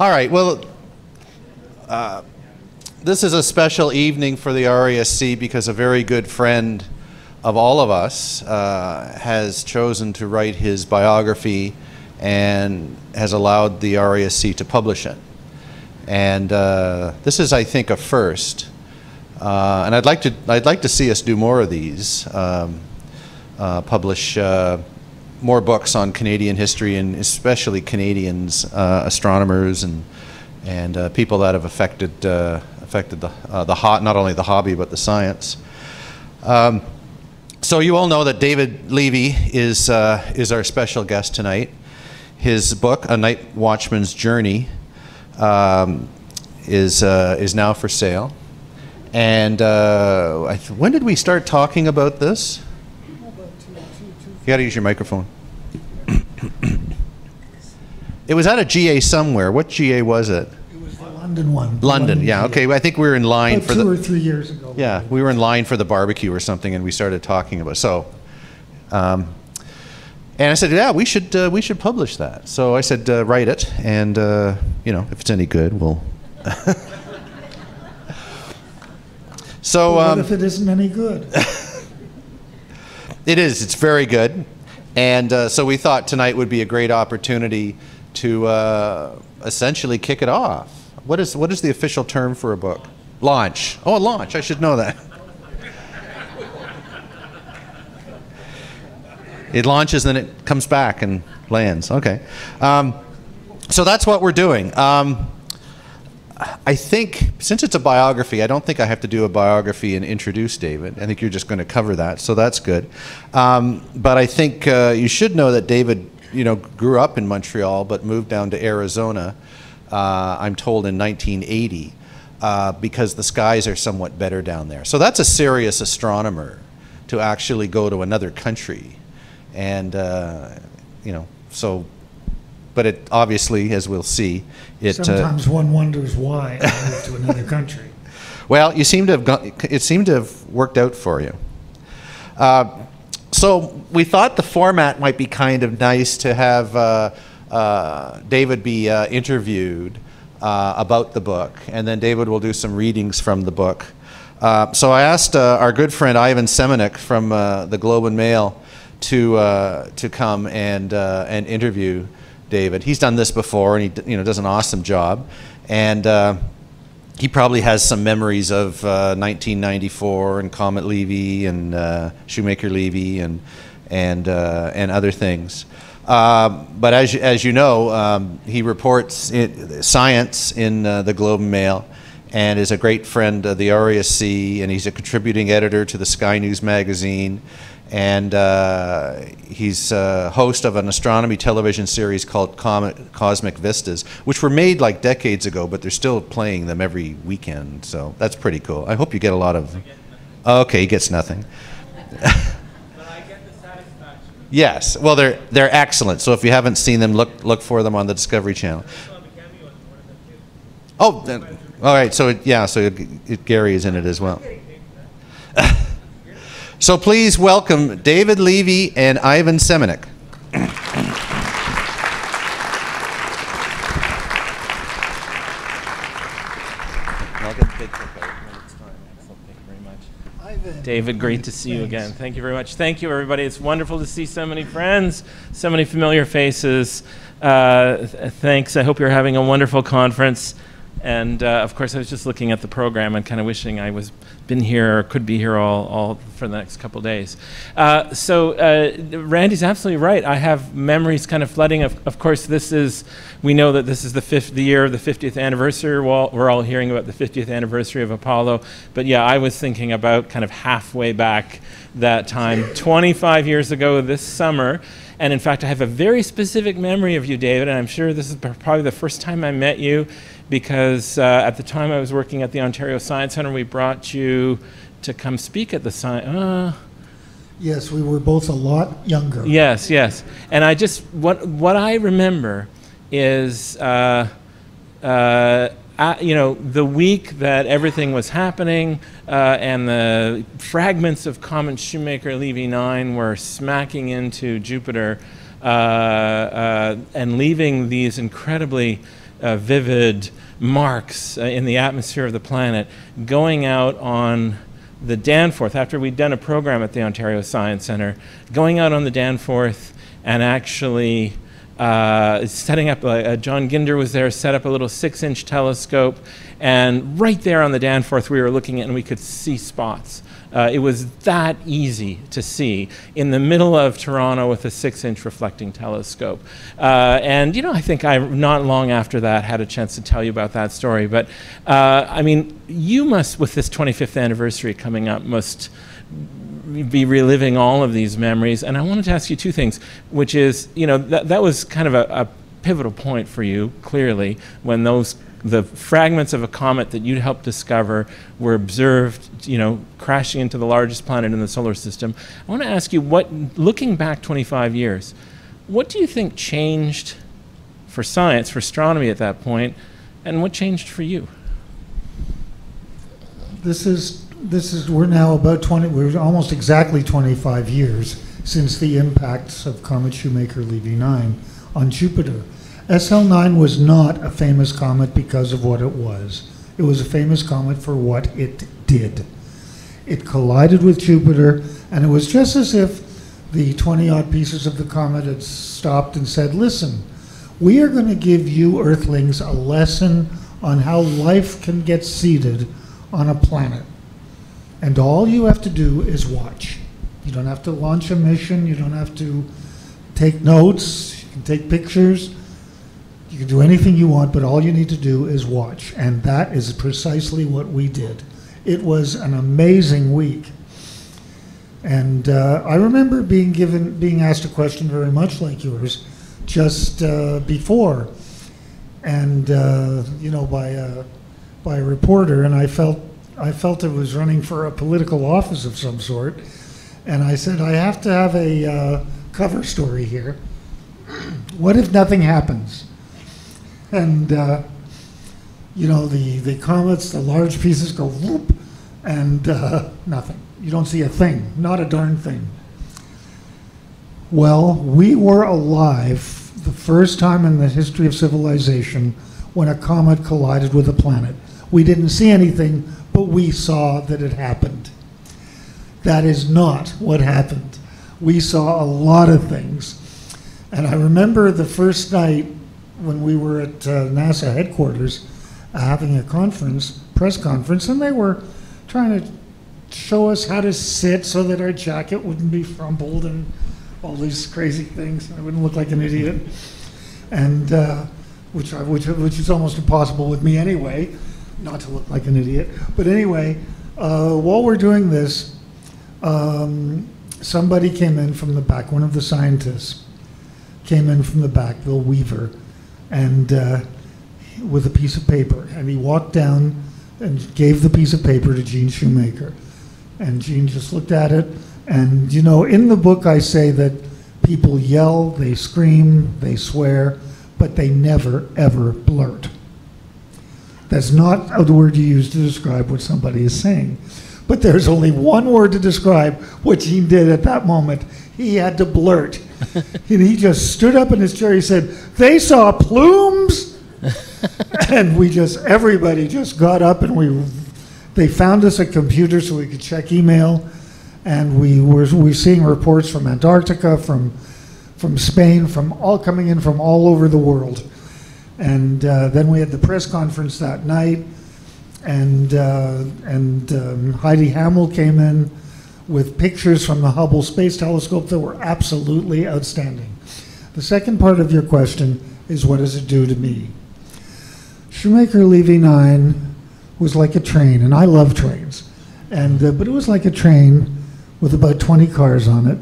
All right. Well, uh, this is a special evening for the RASC because a very good friend of all of us uh, has chosen to write his biography and has allowed the RASC to publish it. And uh, this is, I think, a first. Uh, and I'd like to I'd like to see us do more of these. Um, uh, publish uh, more books on Canadian history and especially Canadians, uh, astronomers and and uh, people that have affected uh, affected the uh, the hot not only the hobby but the science. Um, so you all know that David Levy is is our special guest tonight. His book, A Night Watchman's Journey, um, is is now for sale. And when did we start talking about this? You got to use your microphone. it was at a GA somewhere. What GA was it? It was the London one. the London. Yeah. GA. Okay. I think we were in line About for two the. or three years ago. Yeah, we were in line for the barbecue or something, and we started talking about so. Um, and I said, "Yeah, we should uh, we should publish that." So I said, uh, "Write it, and uh, you know, if it's any good, we'll." so What um, if it isn't any good? It is. It's very good. And uh, so we thought tonight would be a great opportunity to uh, essentially kick it off. What is, what is the official term for a book? Launch. Oh, a launch. I should know that. It launches, then it comes back and lands. Okay. Um, so that's what we're doing. Um, I think since it's a biography, I don't think I have to do a biography and introduce David. I think you're just going to cover that, so that's good. Um, but I think uh, you should know that David, you know, grew up in Montreal but moved down to Arizona. Uh, I'm told in 1980 uh, because the skies are somewhat better down there. So that's a serious astronomer to actually go to another country, and uh, you know, so. But it obviously, as we'll see, it. uh, Sometimes one wonders why I moved to another country. Well, you seem to have got, it seemed to have worked out for you. Uh, so we thought the format might be kind of nice to have uh, uh, David be uh, interviewed uh, about the book, and then David will do some readings from the book. Uh, so I asked uh, our good friend Ivan Semeniuk from uh, the Globe and Mail to uh, to come and uh, and interview David. He's done this before, and he you know does an awesome job, and. Uh, he probably has some memories of uh, 1994 and Comet Levy and uh, Shoemaker Levy and and uh, and other things. Um, but as as you know, um, he reports it, science in uh, the Globe and Mail, and is a great friend of the RASC, and he's a contributing editor to the Sky News magazine, and uh, he's a host of an astronomy television series called Cosmic Vistas, which were made like decades ago, but they're still playing them every weekend. So that's pretty cool. I hope you get a lot of. Okay, he gets nothing. Yes, well they're they're excellent. So if you haven't seen them, look look for them on the Discovery Channel. Oh, then, all right. So it, yeah, so it, it, Gary is in it as well. so please welcome David Levy and Ivan Semeniuk. David, great to see you again. Thank you very much. Thank you, everybody. It's wonderful to see so many friends, so many familiar faces. Uh, th- thanks. I hope you're having a wonderful conference. And uh, of course, I was just looking at the program and kind of wishing I was been here or could be here all, all for the next couple days. Uh, so uh, Randy's absolutely right. I have memories kind of flooding. Of, of course, this is we know that this is the fifth the year of the 50th anniversary. We're all, we're all hearing about the 50th anniversary of Apollo. But yeah, I was thinking about kind of halfway back that time, 25 years ago this summer. And in fact, I have a very specific memory of you, David, and I'm sure this is probably the first time I met you because uh, at the time I was working at the Ontario Science Centre, we brought you to come speak at the science. Uh, Yes, we were both a lot younger. yes, yes. And I just, what, what I remember is, uh, uh, uh, you know, the week that everything was happening uh, and the fragments of Comet Shoemaker Levy 9 were smacking into Jupiter uh, uh, and leaving these incredibly uh, vivid marks uh, in the atmosphere of the planet, going out on the Danforth, after we'd done a program at the Ontario Science Centre, going out on the Danforth and actually uh, setting up, uh, John Ginder was there, set up a little six inch telescope, and right there on the Danforth we were looking at and we could see spots. Uh, it was that easy to see in the middle of Toronto with a six inch reflecting telescope. Uh, and, you know, I think I, not long after that, had a chance to tell you about that story. But, uh, I mean, you must, with this 25th anniversary coming up, must be reliving all of these memories. And I wanted to ask you two things, which is, you know, that, that was kind of a, a pivotal point for you, clearly, when those the fragments of a comet that you'd helped discover were observed, you know, crashing into the largest planet in the solar system. I want to ask you what, looking back 25 years, what do you think changed for science, for astronomy at that point, and what changed for you? This is, this is, we're now about 20, we're almost exactly 25 years since the impacts of Comet Shoemaker-Levy 9 on Jupiter. SL9 was not a famous comet because of what it was. It was a famous comet for what it did. It collided with Jupiter, and it was just as if the 20 odd pieces of the comet had stopped and said, Listen, we are going to give you Earthlings a lesson on how life can get seeded on a planet. And all you have to do is watch. You don't have to launch a mission, you don't have to take notes, you can take pictures. You can do anything you want, but all you need to do is watch. And that is precisely what we did. It was an amazing week. And uh, I remember being given, being asked a question very much like yours just uh, before, and uh, you know, by a, by a reporter, and I felt I felt it was running for a political office of some sort, and I said I have to have a uh, cover story here. What if nothing happens? and uh, you know the the comets, the large pieces go whoop, and uh, nothing. You don't see a thing, not a darn thing. Well, we were alive the first time in the history of civilization when a comet collided with a planet. We didn't see anything, but we saw that it happened. That is not what happened. We saw a lot of things. And I remember the first night when we were at uh, NASA headquarters uh, having a conference, press conference, and they were trying to show us how to sit so that our jacket wouldn't be frumpled and all these crazy things. and I wouldn't look like an idiot, and uh, which, I, which which is almost impossible with me anyway, not to look like an idiot. But anyway, uh, while we're doing this, um, somebody came in from the back. One of the scientists came in from the back, Bill Weaver and uh, with a piece of paper. And he walked down and gave the piece of paper to Gene Shoemaker. And Gene just looked at it. And, you know, in the book, I say that people yell, they scream, they swear, but they never, ever blurt. That's not the word you use to describe what somebody is saying. But there's only one word to describe what Gene did at that moment. He had to blurt. and he just stood up in his chair. He said, They saw plumes. and we just, everybody just got up and we, they found us a computer so we could check email. And we were, we were seeing reports from Antarctica, from, from Spain, from all coming in from all over the world. And uh, then we had the press conference that night, and, uh, and um, Heidi Hammel came in with pictures from the Hubble Space Telescope that were absolutely outstanding. The second part of your question is what does it do to me? Shoemaker Levy 9 was like a train, and I love trains, and, uh, but it was like a train with about 20 cars on it.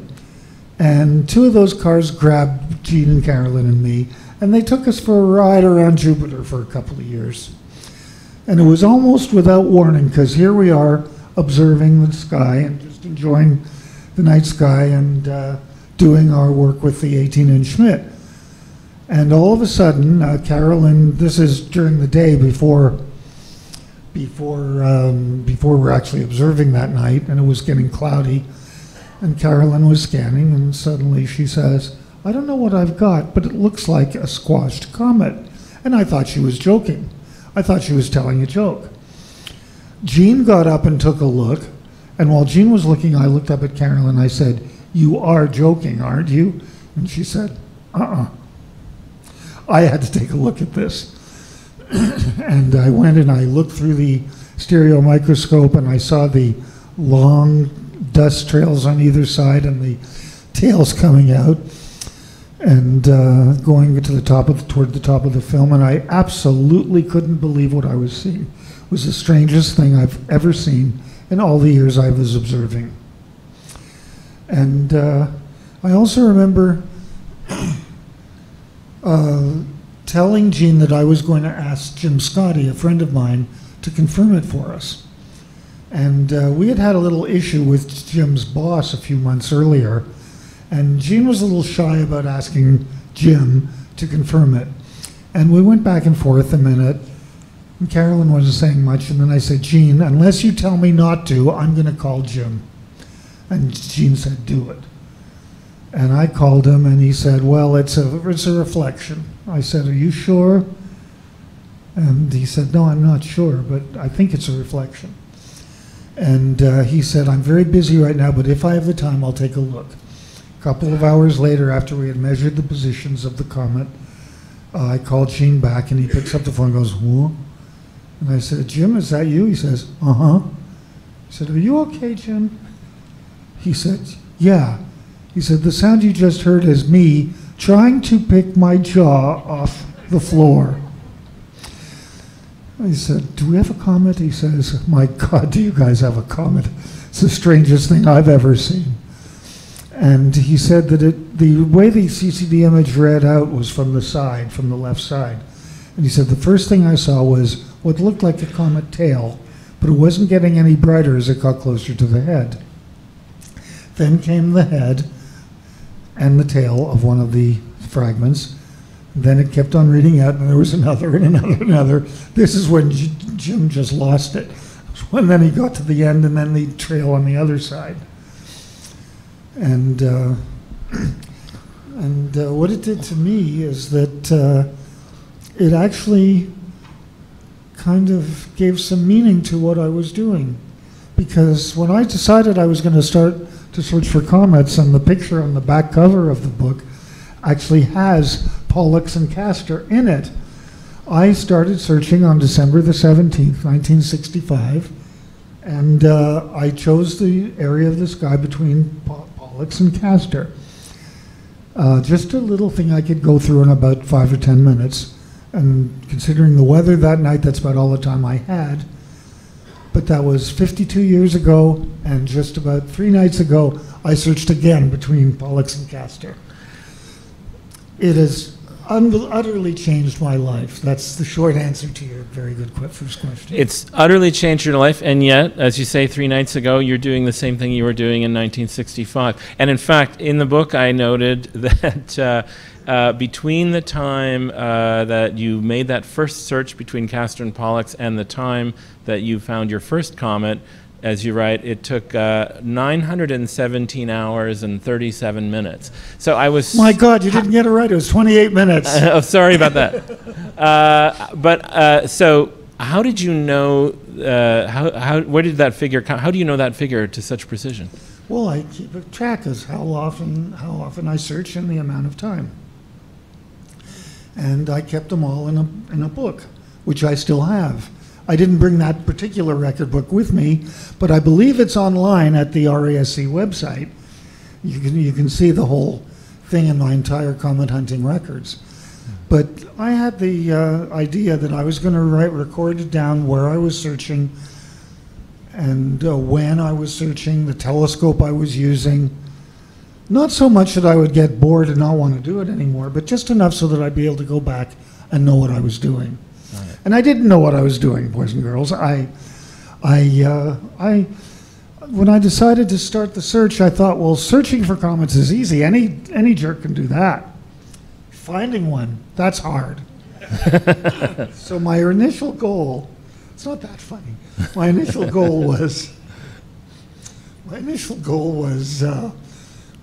And two of those cars grabbed Gene and Carolyn and me, and they took us for a ride around Jupiter for a couple of years. And it was almost without warning, because here we are observing the sky and just enjoying the night sky and uh, doing our work with the 18 inch Schmidt. And all of a sudden, uh, Carolyn, this is during the day before, before, um, before we're actually observing that night, and it was getting cloudy. And Carolyn was scanning, and suddenly she says, I don't know what I've got, but it looks like a squashed comet. And I thought she was joking. I thought she was telling a joke. Gene got up and took a look, and while Gene was looking, I looked up at Carolyn. I said, You are joking, aren't you? And she said, Uh uh I had to take a look at this. and I went and I looked through the stereo microscope and I saw the long dust trails on either side and the tails coming out and uh, going to the top of toward the top of the film and I absolutely couldn't believe what I was seeing. It was the strangest thing I've ever seen in all the years I was observing. And uh, I also remember uh, telling Gene that I was going to ask Jim Scotti, a friend of mine, to confirm it for us. And uh, we had had a little issue with Jim's boss a few months earlier, and Gene was a little shy about asking Jim to confirm it. And we went back and forth a minute, and Carolyn wasn't saying much, and then I said, Gene, unless you tell me not to, I'm going to call Jim. And Gene said, do it. And I called him, and he said, well, it's a, it's a reflection. I said, are you sure? And he said, no, I'm not sure, but I think it's a reflection. And uh, he said, I'm very busy right now, but if I have the time, I'll take a look. Couple of hours later, after we had measured the positions of the comet, uh, I called Gene back, and he picks up the phone and goes, Whoa. And I said, Jim, is that you? He says, Uh huh. I said, Are you okay, Jim? He said, Yeah. He said, The sound you just heard is me trying to pick my jaw off the floor. I said, Do we have a comet? He says, My God, do you guys have a comet? It's the strangest thing I've ever seen. And he said that it, the way the CCD image read out was from the side, from the left side. And he said, The first thing I saw was what looked like a comet tail, but it wasn't getting any brighter as it got closer to the head. Then came the head and the tail of one of the fragments. Then it kept on reading out, and there was another and another and another. This is when Jim just lost it. And then he got to the end, and then the trail on the other side. And uh, and uh, what it did to me is that uh, it actually kind of gave some meaning to what I was doing, because when I decided I was going to start to search for comets, and the picture on the back cover of the book actually has Pollux and Castor in it. I started searching on December the 17th, 1965, and uh, I chose the area of the sky between Pollux and Castor. Uh, just a little thing I could go through in about five or ten minutes. And considering the weather that night, that's about all the time I had. But that was 52 years ago, and just about three nights ago, I searched again between Pollux and Castor. It un- utterly changed my life. That's the short answer to your very good first question. It's utterly changed your life, and yet, as you say, three nights ago, you're doing the same thing you were doing in 1965. And in fact, in the book, I noted that uh, uh, between the time uh, that you made that first search between Castor and Pollux and the time that you found your first comet, as you write, it took uh, 917 hours and 37 minutes. So I was. my God, you didn't get it right. It was 28 minutes. oh, sorry about that. Uh, but uh, so, how did you know? Uh, how, how where did that figure? come? How do you know that figure to such precision? Well, I keep a track of how often how often I search and the amount of time. And I kept them all in a in a book, which I still have. I didn't bring that particular record book with me, but I believe it's online at the RASC website. You can you can see the whole thing in my entire comet hunting records. But I had the uh, idea that I was going to write record it down where I was searching and uh, when I was searching, the telescope I was using. Not so much that I would get bored and not want to do it anymore, but just enough so that I'd be able to go back and know what I was doing. And I didn't know what I was doing, boys and girls. I, I, uh, I, when I decided to start the search, I thought, well, searching for comets is easy. Any any jerk can do that. Finding one, that's hard. so my initial goal, it's not that funny. My initial goal was, my initial goal was, uh,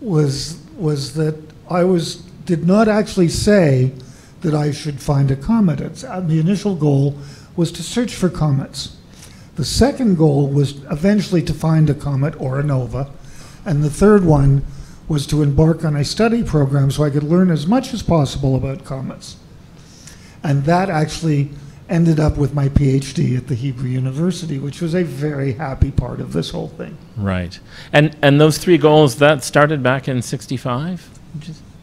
was was that I was did not actually say that I should find a comet. It's, uh, the initial goal was to search for comets. The second goal was eventually to find a comet or a nova. And the third one was to embark on a study program so I could learn as much as possible about comets. And that actually ended up with my PhD at the Hebrew University, which was a very happy part of this whole thing. Right. And and those three goals that started back in 65?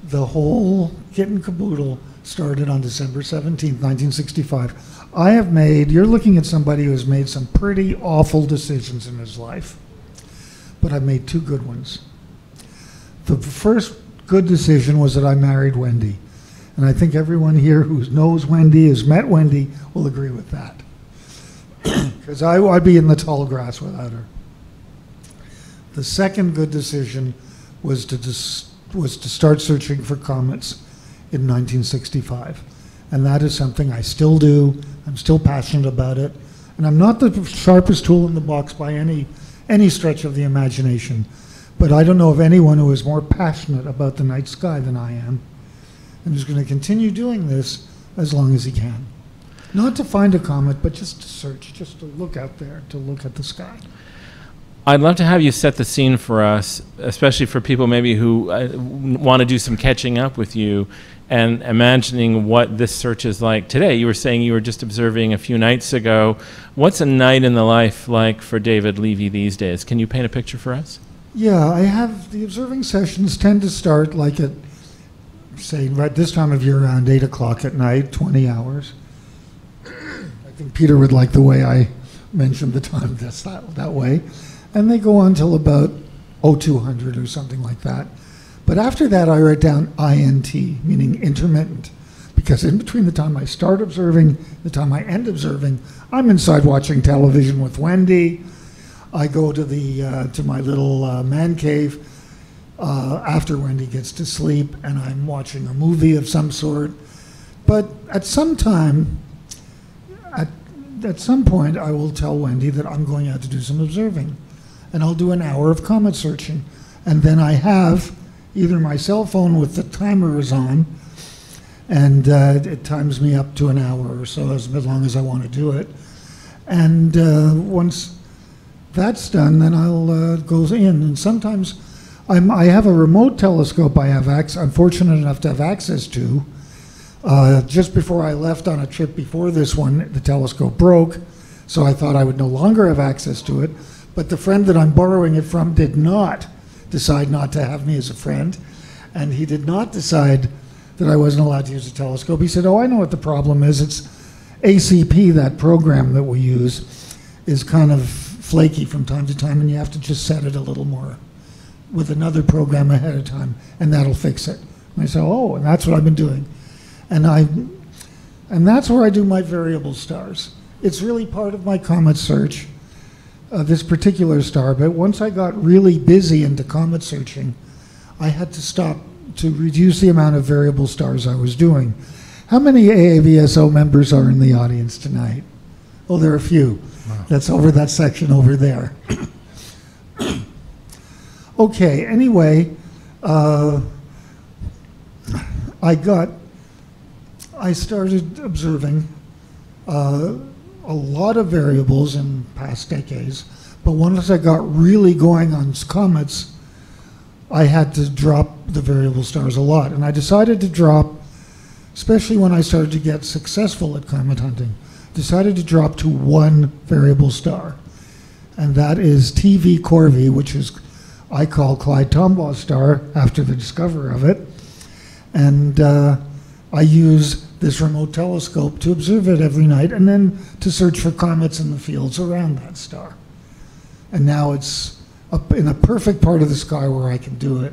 The whole kit and caboodle started on December 17th, 1965. I have made, you're looking at somebody who has made some pretty awful decisions in his life, but I've made two good ones. The first good decision was that I married Wendy. And I think everyone here who knows Wendy, has met Wendy, will agree with that. Because I'd be in the tall grass without her. The second good decision was to, was to start searching for comets in 1965. And that is something I still do. I'm still passionate about it. And I'm not the sharpest tool in the box by any, any stretch of the imagination. But I don't know of anyone who is more passionate about the night sky than I am. And who's going to continue doing this as long as he can. Not to find a comet, but just to search, just to look out there, to look at the sky. I'd love to have you set the scene for us, especially for people maybe who uh, want to do some catching up with you and imagining what this search is like today. You were saying you were just observing a few nights ago. What's a night in the life like for David Levy these days? Can you paint a picture for us? Yeah, I have the observing sessions tend to start like at, say, right this time of year around 8 o'clock at night, 20 hours. I think Peter would like the way I mentioned the time that's that, that way. And they go on till about 0200 or something like that. But after that, I write down INT, meaning intermittent, because in between the time I start observing, the time I end observing, I'm inside watching television with Wendy. I go to the uh, to my little uh, man cave uh, after Wendy gets to sleep, and I'm watching a movie of some sort. But at some time, at at some point, I will tell Wendy that I'm going out to do some observing, and I'll do an hour of comet searching, and then I have either my cell phone with the timer is on, and uh, it times me up to an hour or so as, long as I want to do it. And uh, once that's done, then I'll uh, go in. And sometimes I'm, I have a remote telescope I have ac- I'm fortunate enough to have access to. Uh, just before I left on a trip before this one, the telescope broke, so I thought I would no longer have access to it. But the friend that I'm borrowing it from did not decide not to have me as a friend, and he did not decide that I wasn't allowed to use a telescope. He said, "Oh, I know what the problem is. It's ACP, that program that we use, is kind of flaky from time to time, and you have to just set it a little more with another program ahead of time, and that'll fix it." And I said, "Oh, and that's what I've been doing." And I, and that's where I do my variable stars. It's really part of my comet search, uh, this particular star. But once I got really busy into comet searching, I had to stop to reduce the amount of variable stars I was doing. How many AAVSO members are in the audience tonight? Oh, there are a few. That's over that section over there. okay, anyway, uh, I got I started observing uh, a lot of variables in past decades, but once I got really going on comets, I had to drop the variable stars a lot. And I decided to drop, especially when I started to get successful at comet hunting, decided to drop to one variable star. And that is TV Corvi, which is I call Clyde Tombaugh star after the discoverer of it. And uh, I use this remote telescope to observe it every night and then to search for comets in the fields around that star. And now it's up in a perfect part of the sky where I can do it.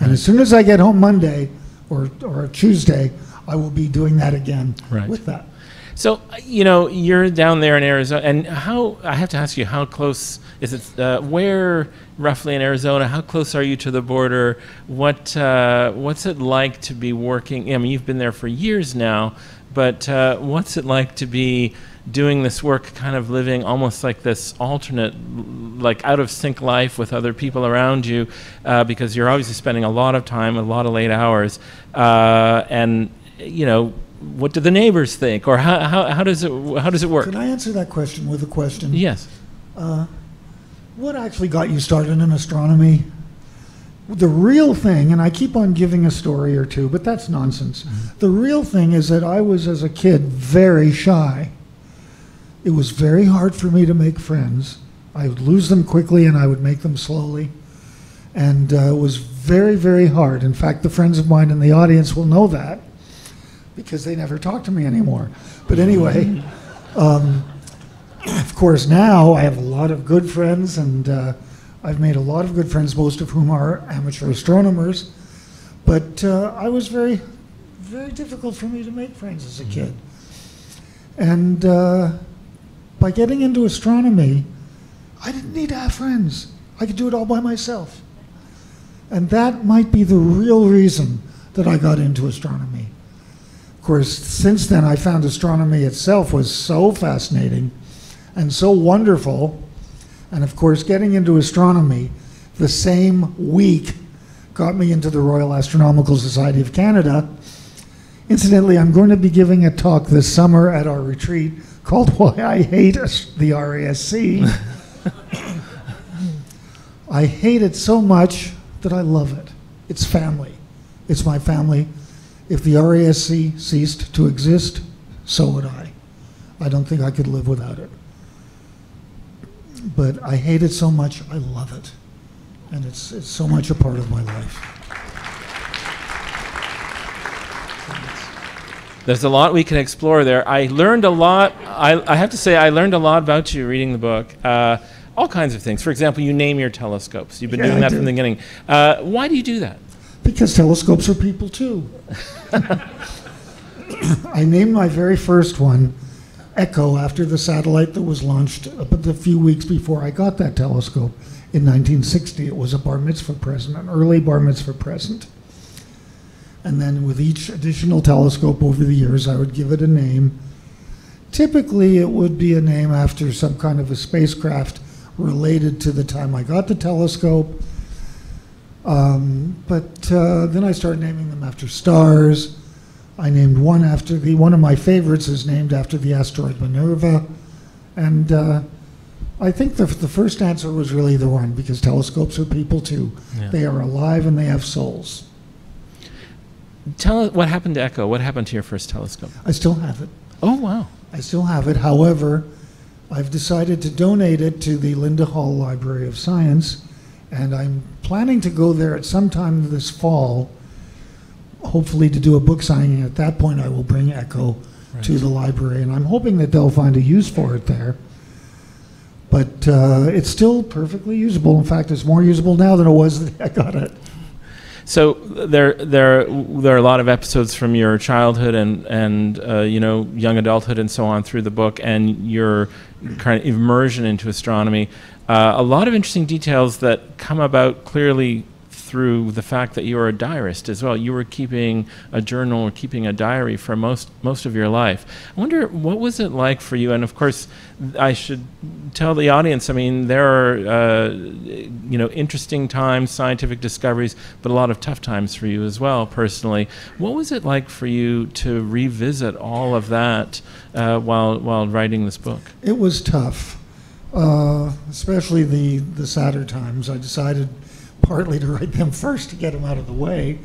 And as soon as I get home Monday or, or Tuesday, I will be doing that again Right. with that. So, you know, you're down there in Arizona, and how, I have to ask you, how close is it, uh, where roughly in Arizona, how close are you to the border? What, uh, what's it like to be working? I mean, you've been there for years now, but uh, what's it like to be doing this work, kind of living almost like this alternate, like out of sync life with other people around you, uh, because you're obviously spending a lot of time, a lot of late hours, uh, and you know, what do the neighbors think, or how, how, how does it how does it work? Can I answer that question with a question? Yes. What actually got you started in astronomy? The real thing, and I keep on giving a story or two, but that's nonsense. The real thing is that I was, as a kid, very shy. It was very hard for me to make friends. I would lose them quickly and I would make them slowly. And uh, it was very, very hard. In fact, the friends of mine in the audience will know that because they never talk to me anymore. But anyway, of course, now I have a lot of good friends, and uh, I've made a lot of good friends, most of whom are amateur astronomers. But uh, I was very, very difficult for me to make friends as a kid. And uh, by getting into astronomy, I didn't need to have friends. I could do it all by myself. And that might be the real reason that I got into astronomy. Course, since then, I found astronomy itself was so fascinating and so wonderful. And of course, getting into astronomy the same week got me into the Royal Astronomical Society of Canada. Incidentally, I'm going to be giving a talk this summer at our retreat called Why I Hate the RASC. I hate it so much that I love it. It's family. It's my family. If the RASC ceased to exist, so would I. I don't think I could live without it. But I hate it so much, I love it. And it's, it's so much a part of my life. There's a lot we can explore there. I learned a lot. I, I have to say, I learned a lot about you reading the book. Uh, all kinds of things. For example, you name your telescopes. You've been Yeah, doing I that do. from the beginning. Uh, why do you do that? Because telescopes are people too. I named my very first one Echo after the satellite that was launched a few weeks before I got that telescope in 1960. It was a bar mitzvah present, an early bar mitzvah present. And then with each additional telescope over the years, I would give it a name. Typically, it would be a name after some kind of a spacecraft related to the time I got the telescope. Um, but uh, then I started naming them after stars. I named one after the one of my favorites is named after the asteroid Minerva, and uh, I think the the first answer was really the one because telescopes are people too. Yeah. They are alive and they have souls. Tell us what happened to Echo. What happened to your first telescope? I still have it. Oh, wow. I still have it. However, I've decided to donate it to the Linda Hall Library of Science, and I'm planning to go there at some time this fall, hopefully to do a book signing. At that point, I will bring Echo to the library, and I'm hoping that they'll find a use for it there. But uh, it's still perfectly usable. In fact, it's more usable now than it was the day I got it. So there, there, there are a lot of episodes from your childhood and and uh, you know young adulthood and so on through the book and your kind of immersion into astronomy. Uh, a lot of interesting details that come about clearly through the fact that you are a diarist as well. You were keeping a journal or keeping a diary for most most of your life. I wonder what was it like for you. And of course, I should tell the audience. I mean, there are uh, you know interesting times, scientific discoveries, but a lot of tough times for you as well personally. What was it like for you to revisit all of that uh, while while writing this book? It was tough, uh, especially the, the sadder times. I decided partly to write them first to get them out of the way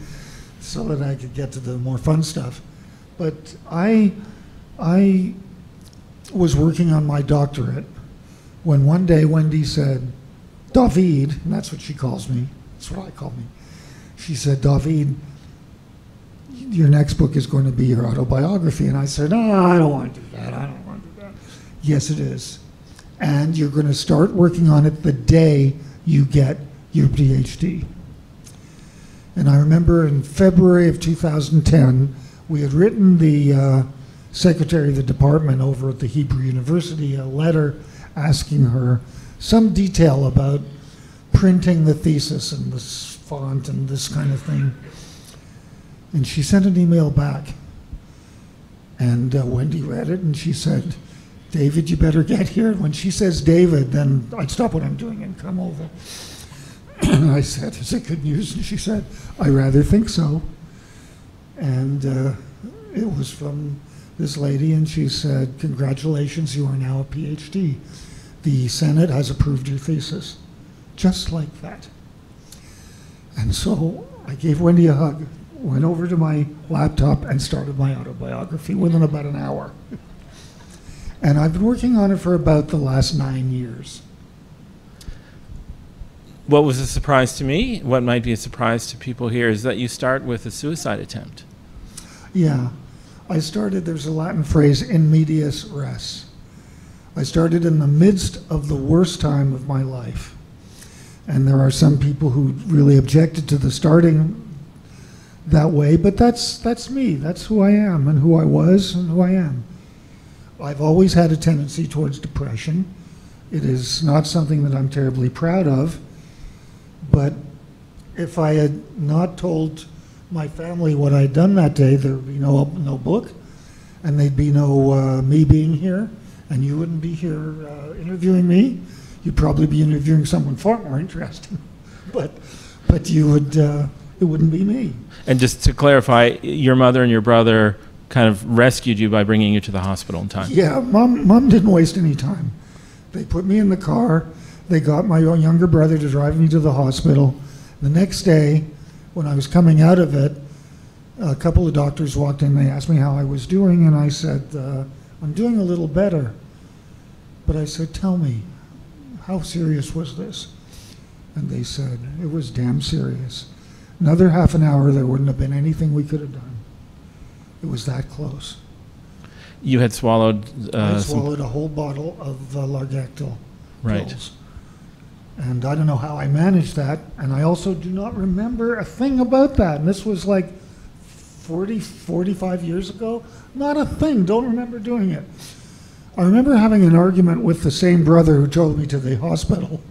so that I could get to the more fun stuff. But I, I was working on my doctorate when one day Wendy said, David, and that's what she calls me, that's what I call me. She said, David, your next book is going to be your autobiography. And I said, No, I don't want to do that. I don't want to do that. Yes, it is. And you're going to start working on it the day you get your PhD. And I remember in February of 2010, we had written the uh, secretary of the department over at the Hebrew University a letter asking her some detail about printing the thesis and this font and this kind of thing. And she sent an email back. And uh, Wendy read it and she said, David, you better get here. When she says David, then I'd stop what I'm doing and come over. and I said, Is it good news? And she said, I rather think so. And uh, it was from this lady, and she said, Congratulations, you are now a PhD. The Senate has approved your thesis. Just like that. And so I gave Wendy a hug, went over to my laptop, and started my autobiography within about an hour. And I've been working on it for about the last nine years. What was a surprise to me, what might be a surprise to people here, is that you start with a suicide attempt. Yeah. I started, there's a Latin phrase, in medias res. I started in the midst of the worst time of my life. And there are some people who really objected to the starting that way, but that's, that's me. That's who I am and who I was and who I am. I've always had a tendency towards depression. It is not something that I'm terribly proud of, but if I had not told my family what I'd done that day, there'd be no, no book, and there'd be no uh, me being here, and you wouldn't be here uh, interviewing me. You'd probably be interviewing someone far more interesting, but, but you would, uh, it wouldn't be me. And just to clarify, your mother and your brother kind of rescued you by bringing you to the hospital in time. Yeah, mom, mom didn't waste any time. They put me in the car. They got my younger brother to drive me to the hospital. The next day, when I was coming out of it, a couple of doctors walked in. They asked me how I was doing, and I said, uh, I'm doing a little better. But I said, Tell me, how serious was this? And they said, It was damn serious. Another half an hour, there wouldn't have been anything we could have done. It was that close. You had swallowed. Uh, I some- swallowed a whole bottle of uh, Largactil Right. pills. And I don't know how I managed that. And I also do not remember a thing about that. And this was like 40, 45 years ago. Not a thing. Don't remember doing it. I remember having an argument with the same brother who drove me to the hospital.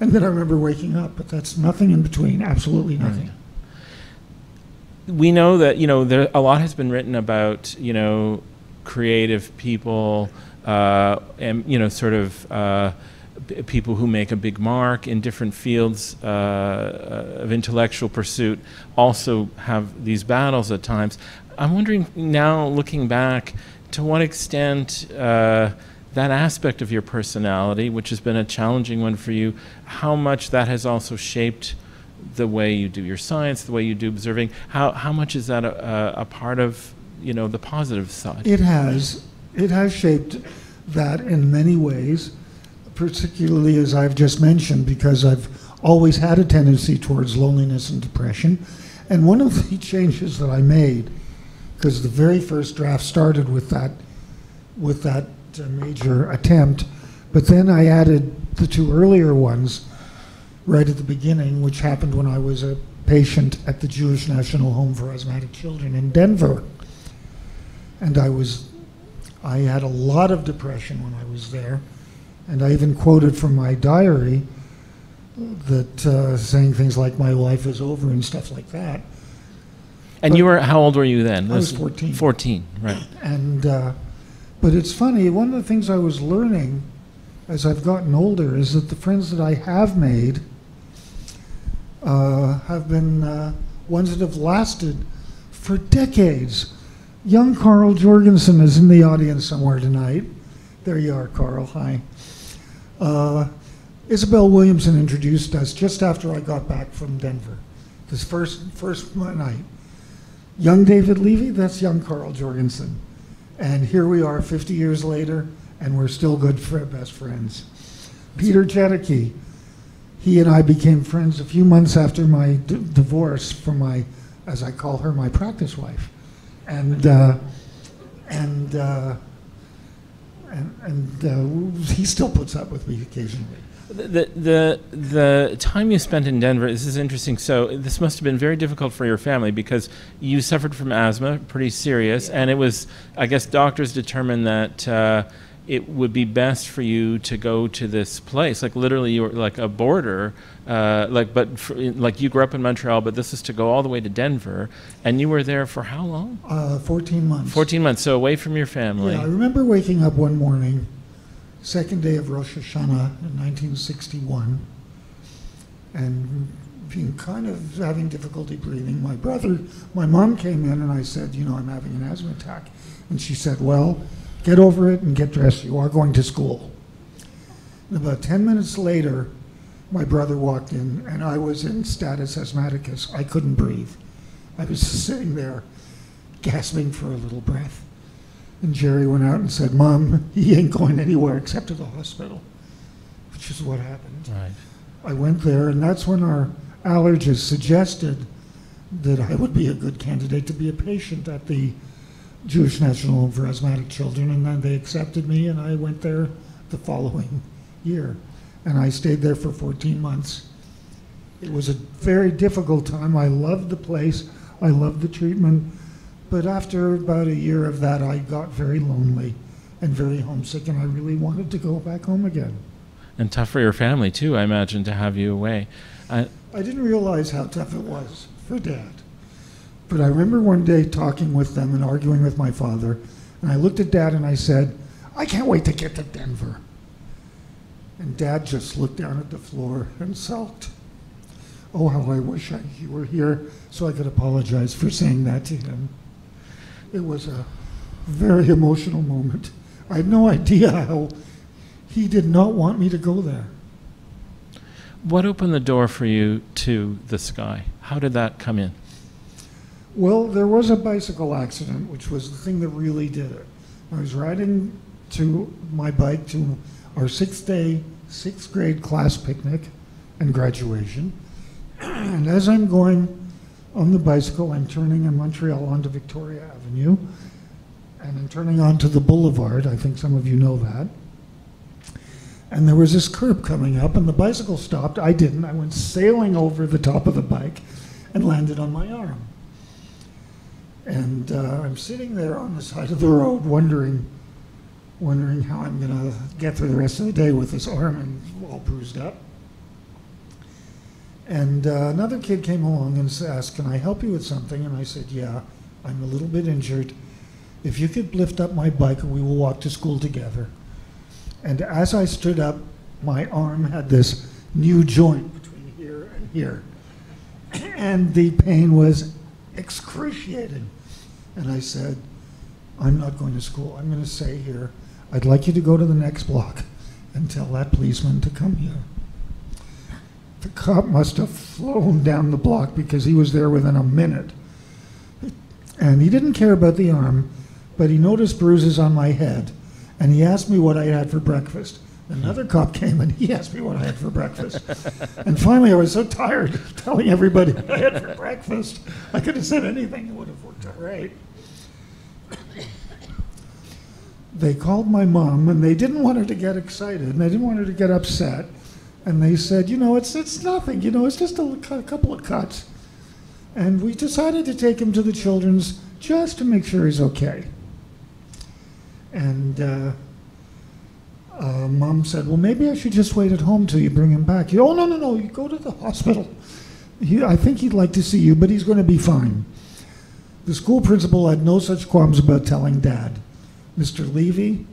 And then I remember waking up, but that's nothing in between. Absolutely nothing. We know that you know there a lot has been written about you know creative people uh, and you know sort of uh, people who make a big mark in different fields uh, uh, of intellectual pursuit also have these battles at times. I'm wondering now, looking back, to what extent uh, that aspect of your personality, which has been a challenging one for you, how much that has also shaped the way you do your science, the way you do observing. How how much is that a, a, part of you know the positive side? It has. It has shaped that in many ways, particularly as I've just mentioned, because I've always had a tendency towards loneliness and depression. And one of the changes that I made, because the very first draft started with that, with that uh, major attempt, but then I added the two earlier ones right at the beginning, which happened when I was a patient at the Jewish National Home for Asthmatic Children in Denver. And I was, I had a lot of depression when I was there. And I even quoted from my diary that uh, saying things like "my life is over" and stuff like that. And you were how old were you then? I was 14. Fourteen, right? And uh, but it's funny. One of the things I was learning as I've gotten older is that the friends that I have made uh, have been uh, ones that have lasted for decades. Young Carl Jorgensen is in the audience somewhere tonight. There you are, Carl. Hi. Uh, Isabel Williamson introduced us just after I got back from Denver. This first first night. Young David Levy, that's young Carl Jorgensen. And here we are 50 years later, and we're still good fr- best friends. Peter Jedicke, he and I became friends a few months after my d- divorce from my, as I call her, my practice wife. And, uh, and, uh, and, and uh, he still puts up with me occasionally. The, the the time you spent in Denver. This is interesting. So this must have been very difficult for your family because you suffered from asthma, pretty serious, and it was. I guess doctors determined that uh, it would be best for you to go to this place, like literally, you were like a boarder, uh, like but for, like you grew up in Montreal, but this is to go all the way to Denver, and you were there for how long? Uh, 14 months. Fourteen months. So away from your family. Yeah, I remember waking up one morning, second day of Rosh Hashanah in 1961, and being kind of having difficulty breathing. My brother, my mom came in and I said, you know, I'm having an asthma attack. And she said, well, get over it and get dressed. You are going to school. And about 10 minutes later, my brother walked in and I was in status asthmaticus. I couldn't breathe. I was sitting there gasping for a little breath. And Jerry went out and said, Mom, he ain't going anywhere except to the hospital, which is what happened. Right. I went there, and that's when our allergist suggested that I would be a good candidate to be a patient at the Jewish National Home for Asthmatic Children, and then they accepted me, and I went there the following year. And I stayed there for 14 months. It was a very difficult time. I loved the place, I loved the treatment, but after about a year of that, I got very lonely and very homesick, and I really wanted to go back home again. And tough for your family too, I imagine, to have you away. Uh, I didn't realize how tough it was for Dad. But I remember one day talking with them and arguing with my father, and I looked at Dad and I said, I can't wait to get to Denver. And Dad just looked down at the floor and sulked. Oh, how I wish I, he were here so I could apologize for saying that to him. It was a very emotional moment. I had no idea how he did not want me to go there. what opened the door for you to the sky? How did that come in? Well, there was a bicycle accident, which was the thing that really did it. I was riding to my bike to our sixth day, sixth grade class picnic and graduation. And as I'm going on the bicycle, I'm turning in Montreal onto Victoria Avenue. And I'm turning onto the boulevard. I think some of you know that. And there was this curb coming up, and the bicycle stopped. I didn't. I went sailing over the top of the bike and landed on my arm. And uh, I'm sitting there on the side of the road, wondering, wondering how I'm going to get through the rest of the day with this arm and all bruised up. And uh, another kid came along and asked, "Can I help you with something?" And I said, "Yeah, I'm a little bit injured. If you could lift up my bike, we will walk to school together." And as I stood up, my arm had this new joint between here and here, and the pain was excruciating. And I said, I'm not going to school. I'm going to stay here. I'd like you to go to the next block and tell that policeman to come here. The cop must have flown down the block because he was there within a minute. And he didn't care about the arm, but he noticed bruises on my head. And he asked me what I had for breakfast. Another cop came and he asked me what I had for breakfast. and finally, I was so tired of telling everybody what I had for breakfast. I could have said anything, it would have worked out right. They called my mom and they didn't want her to get excited and they didn't want her to get upset. And they said, you know, it's, it's nothing, you know, it's just a, cou- couple of cuts. And we decided to take him to the children's just to make sure he's okay. And uh, uh, mom said, well, maybe I should just wait at home till you bring him back. You, oh, no, no, no, you go to the hospital. He, I think he'd like to see you, but he's going to be fine. The school principal had no such qualms about telling dad, Mr. Levy,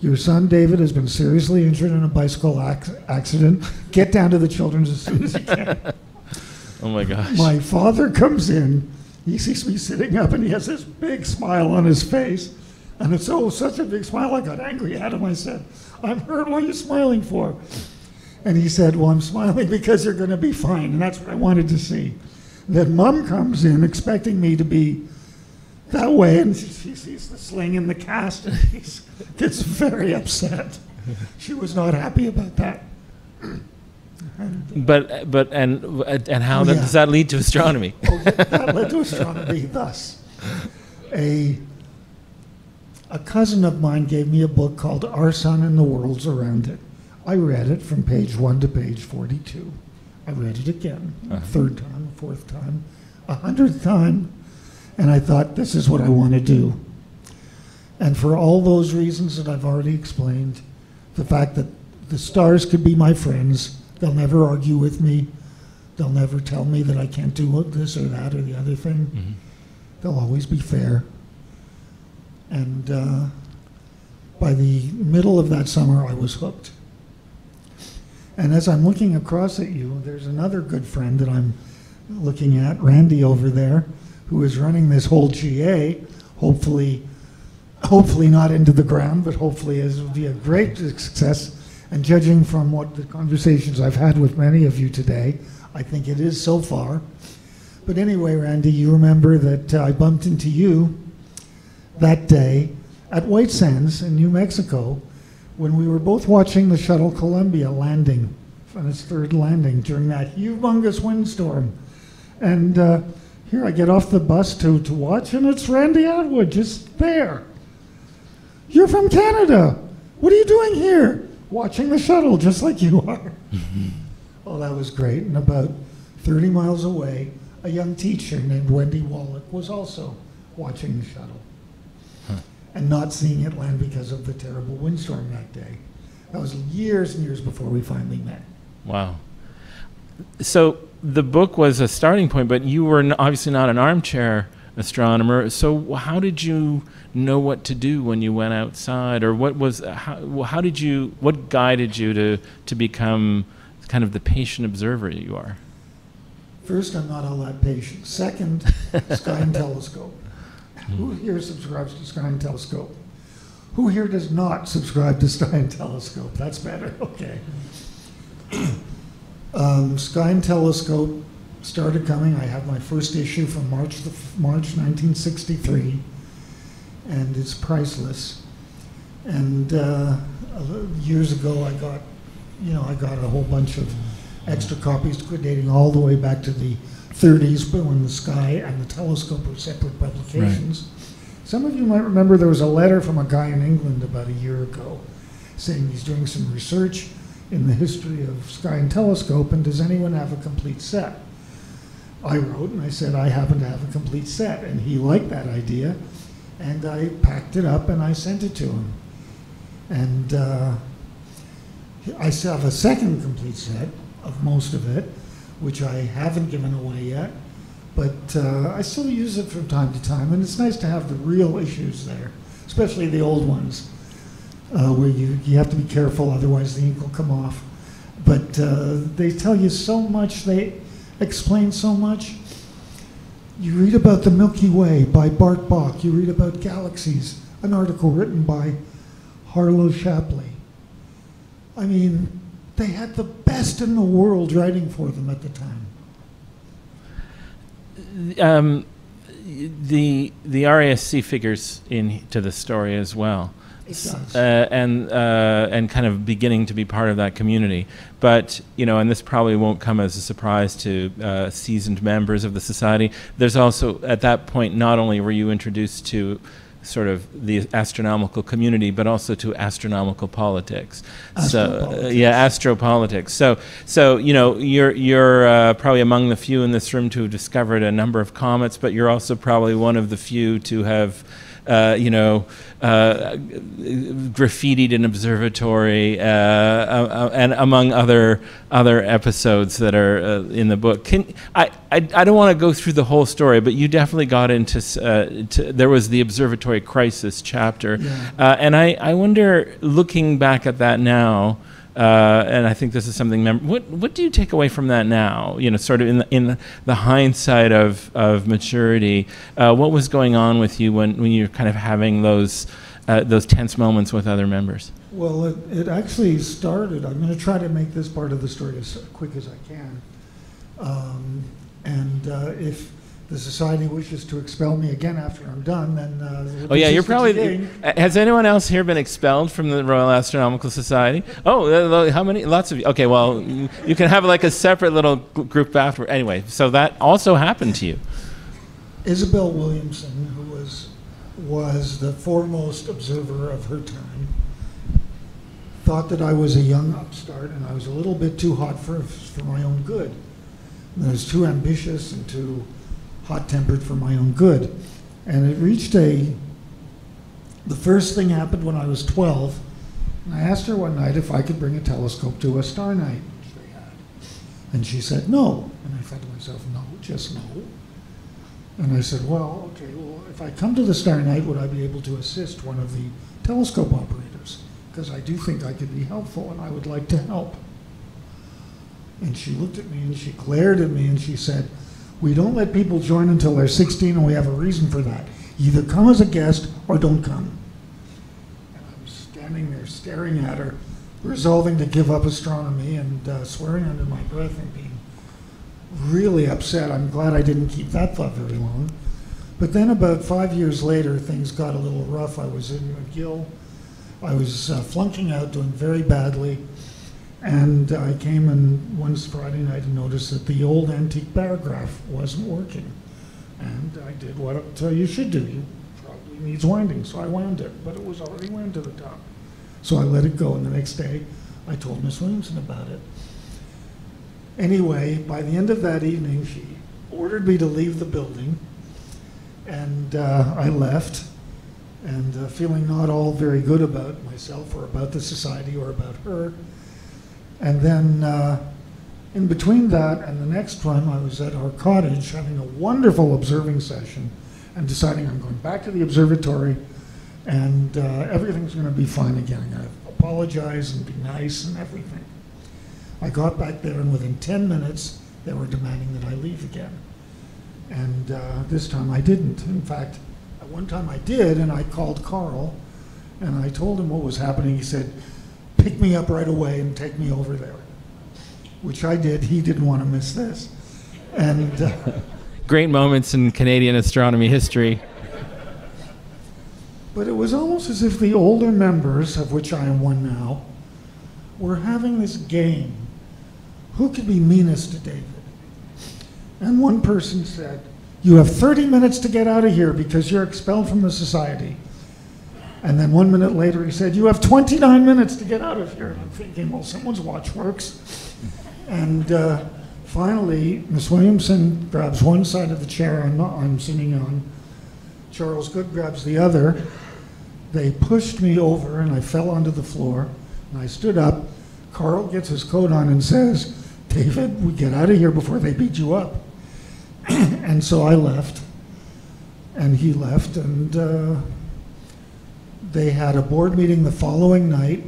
your son David has been seriously injured in a bicycle ac- accident. Get down to the children's as soon as you can. Oh my gosh. My father comes in. He sees me sitting up, and he has this big smile on his face. And it's so such a big smile, I got angry at him. I said, "I'm hurt. What are you smiling for?" And he said, "Well, I'm smiling because you're going to be fine." And that's what I wanted to see. Then Mom comes in, expecting me to be that way, and she, she sees the sling in the cast, and she gets very upset. She was not happy about that. Uh, but but and and how Oh, yeah. does that lead to astronomy? Oh, that led to astronomy thus. A, a cousin of mine gave me a book called Our Sun and the Worlds Around It. I read it from page one to page 42. I read it again, a third time, a fourth time, a hundredth time, and I thought, this is what I want to do. And for all those reasons that I've already explained, the fact that the stars could be my friends, they'll never argue with me, They'll never tell me that I can't do this or that or the other thing. They'll always be fair. And uh, by the middle of that summer, I was hooked. And as I'm looking across at you, there's another good friend that I'm looking at, Randy over there, who is running this whole GA, hopefully, hopefully not into the ground, but hopefully it will be a great success. And judging from what the conversations I've had with many of you today, I think it is so far. But anyway, Randy, you remember that uh, I bumped into you that day at White Sands in New Mexico when we were both watching the shuttle Columbia landing on its third landing during that humongous windstorm. And uh, here I get off the bus to, to watch, and it's Randy Atwood just there. You're from Canada. What are you doing here? Watching the shuttle, just like you are. oh, that was great. And about 30 miles away, a young teacher named Wendy Wallach was also watching the shuttle and not seeing it land because of the terrible windstorm that day. That was years and years before we finally met. Wow. So the book was a starting point, but you were obviously not an armchair astronomer. So how did you know what to do when you went outside, or what was uh, how, how did you what guided you to to become kind of the patient observer you are? First, I'm not all that patient. Second, Sky and Telescope. Who here subscribes to Sky and Telescope? Who here does not subscribe to Sky and Telescope? That's better. Okay. Um, Sky and Telescope started coming. I have my first issue from March the, March 1963, and it's priceless. And uh, years ago, I got, you know, I got a whole bunch of extra copies dating all the way back to the 30s, but when the Sky and the Telescope were separate publications. Some of you might remember there was a letter from a guy in England about a year ago saying he's doing some research in the history of Sky and Telescope, and does anyone have a complete set? I wrote and I said I happen to have a complete set, and he liked that idea, and I packed it up and I sent it to him. And uh, I still have a second complete set of most of it, which I haven't given away yet, but uh, I still use it from time to time, and it's nice to have the real issues there, especially the old ones, uh, where you, you have to be careful, otherwise the ink will come off. But uh, they tell you so much, they explain so much. You read about the Milky Way by Bart Bok, you read about galaxies, an article written by Harlow Shapley. I mean, they had the best in the world writing for them at the time. Um, the the RASC figures into the story as well. It does. Uh, and uh, and kind of beginning to be part of that community, but you know, and this probably won't come as a surprise to uh, seasoned members of the society. There's also at that point not only were you introduced to sort of the astronomical community, but also to astronomical politics. So uh, Astropolitics. yeah, astropolitics. So so you know you're you're uh, probably among the few in this room to have discovered a number of comets, but you're also probably one of the few to have. Uh, you know, uh, graffitied an observatory, uh, uh, and among other other episodes that are uh, in the book. Can I? I, I don't want to go through the whole story, but you definitely got into. Uh, to, there was the observatory crisis chapter, Yeah. uh, and I, I wonder, looking back at that now, uh, and I think this is something. Mem- what what do you take away from that now? You know, sort of in the, in the, hindsight of of maturity, uh, what was going on with you when, when you're kind of having those uh, those tense moments with other members? Well, it, it actually started. I'm going to try to make this part of the story as quick as I can. Um, and uh, if the society wishes to expel me again after I'm done, then. Uh, Oh yeah, you're probably. uh, Has anyone else here been expelled from the Royal Astronomical Society? Oh, uh, how many? Lots of you. Okay, well, you, you can have like a separate little group after. Anyway, so that also happened to you. Isabel Williamson, who was was the foremost observer of her time, thought that I was a young upstart and I was a little bit too hot for for my own good. And I was too ambitious and too hot-tempered for my own good. And it reached a. The first thing happened when I was 12. And I asked her one night if I could bring a telescope to a star night. And she said no. And I thought to myself, no, just no. And I said, well, okay, well, if I come to the Star Night, would I be able to assist one of the telescope operators? Because I do think I could be helpful and I would like to help. And she looked at me and she glared at me and she said, We don't let people join until they're 16 and we have a reason for that. Either come as a guest or don't come. And I'm standing there staring at her, resolving to give up astronomy and uh, swearing under my breath and being really upset. I'm glad I didn't keep that thought very long. But then about five years later, things got a little rough. I was in McGill. I was uh, flunking out, doing very badly. And I came in one Friday night and noticed that the old antique barograph wasn't working. And I did what uh, you should do. You probably needs winding. So I wound it, but it was already wound to the top. So I let it go. And the next day, I told Miss Williamson about it. Anyway, by the end of that evening, she ordered me to leave the building. And uh, I left, and uh, feeling not all very good about myself or about the society or about her. And then uh, in between that and the next one, I was at our cottage having a wonderful observing session and deciding I'm going back to the observatory and uh, everything's going to be fine again. To apologize and be nice and everything. I got back there, and within 10 minutes, they were demanding that I leave again. And uh, this time I didn't. In fact, at one time I did, and I called Carl and I told him what was happening. He said, Pick me up right away and take me over there, which I did. He didn't want to miss this. And uh, Great moments in Canadian astronomy history. But it was almost as if the older members, of which I am one now, were having this game. Who could be meanest to David? And one person said, You have 30 minutes to get out of here because you're expelled from the society. And then one minute later, he said, You have 29 minutes to get out of here. And I'm thinking, Well, someone's watch works. And uh, finally, Miss Williamson grabs one side of the chair I'm, I'm sitting on. Charles Good grabs the other. They pushed me over, and I fell onto the floor. And I stood up. Carl gets his coat on and says, David, we get out of here before they beat you up. and so I left, and he left, and uh, they had a board meeting the following night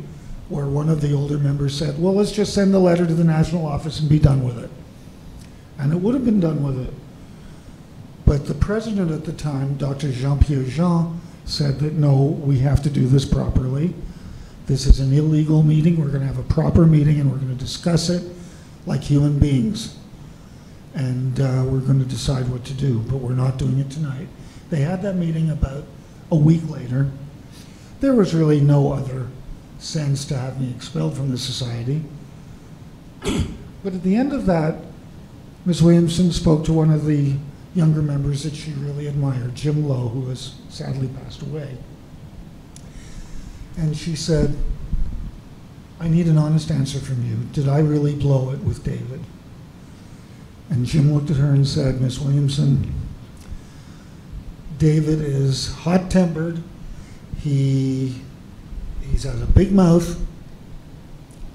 where one of the older members said, Well, let's just send the letter to the national office and be done with it. And it would have been done with it. But the president at the time, Dr. Jean Pierre Jean, said that no, we have to do this properly. This is an illegal meeting. We're going to have a proper meeting and we're going to discuss it like human beings. And uh, we're going to decide what to do, but we're not doing it tonight. They had that meeting about a week later. There was really no other sense to have me expelled from the society. but at the end of that, Ms. Williamson spoke to one of the younger members that she really admired, Jim Lowe, who has sadly passed away. And she said, I need an honest answer from you. Did I really blow it with David? And Jim looked at her and said, Miss Williamson, David is hot tempered. He, he's has a big mouth.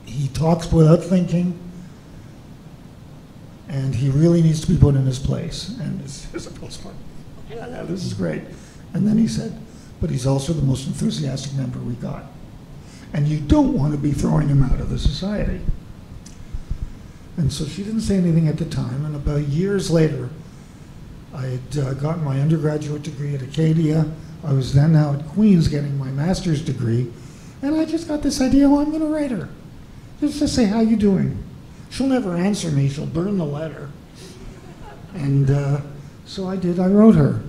He talks without thinking. And he really needs to be put in his place. And a postcard. Yeah, yeah, this is great. And then he said, but he's also the most enthusiastic member we got. And you don't want to be throwing him out of the society. And so she didn't say anything at the time. And about years later, I had uh, gotten my undergraduate degree at Acadia. I was then now at Queen's getting my master's degree. And I just got this idea, well, I'm going to write her. Just to say, how you doing? She'll never answer me. She'll burn the letter. And uh, so I did. I wrote her.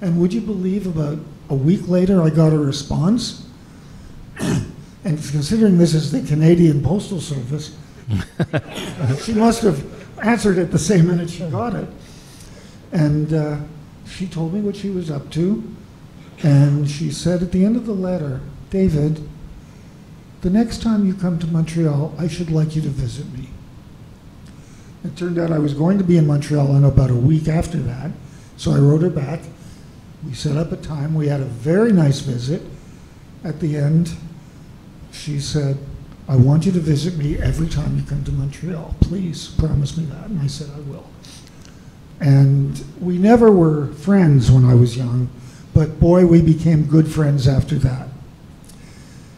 And would you believe about a week later I got a response? and considering this is the Canadian Postal Service, she must have answered it the same minute she got it. And uh, she told me what she was up to. And she said at the end of the letter, David, the next time you come to Montreal, I should like you to visit me. It turned out I was going to be in Montreal in about a week after that. So I wrote her back. We set up a time. We had a very nice visit. At the end, she said, I want you to visit me every time you come to Montreal. Please promise me that. And I said, I will. And we never were friends when I was young, but boy, we became good friends after that.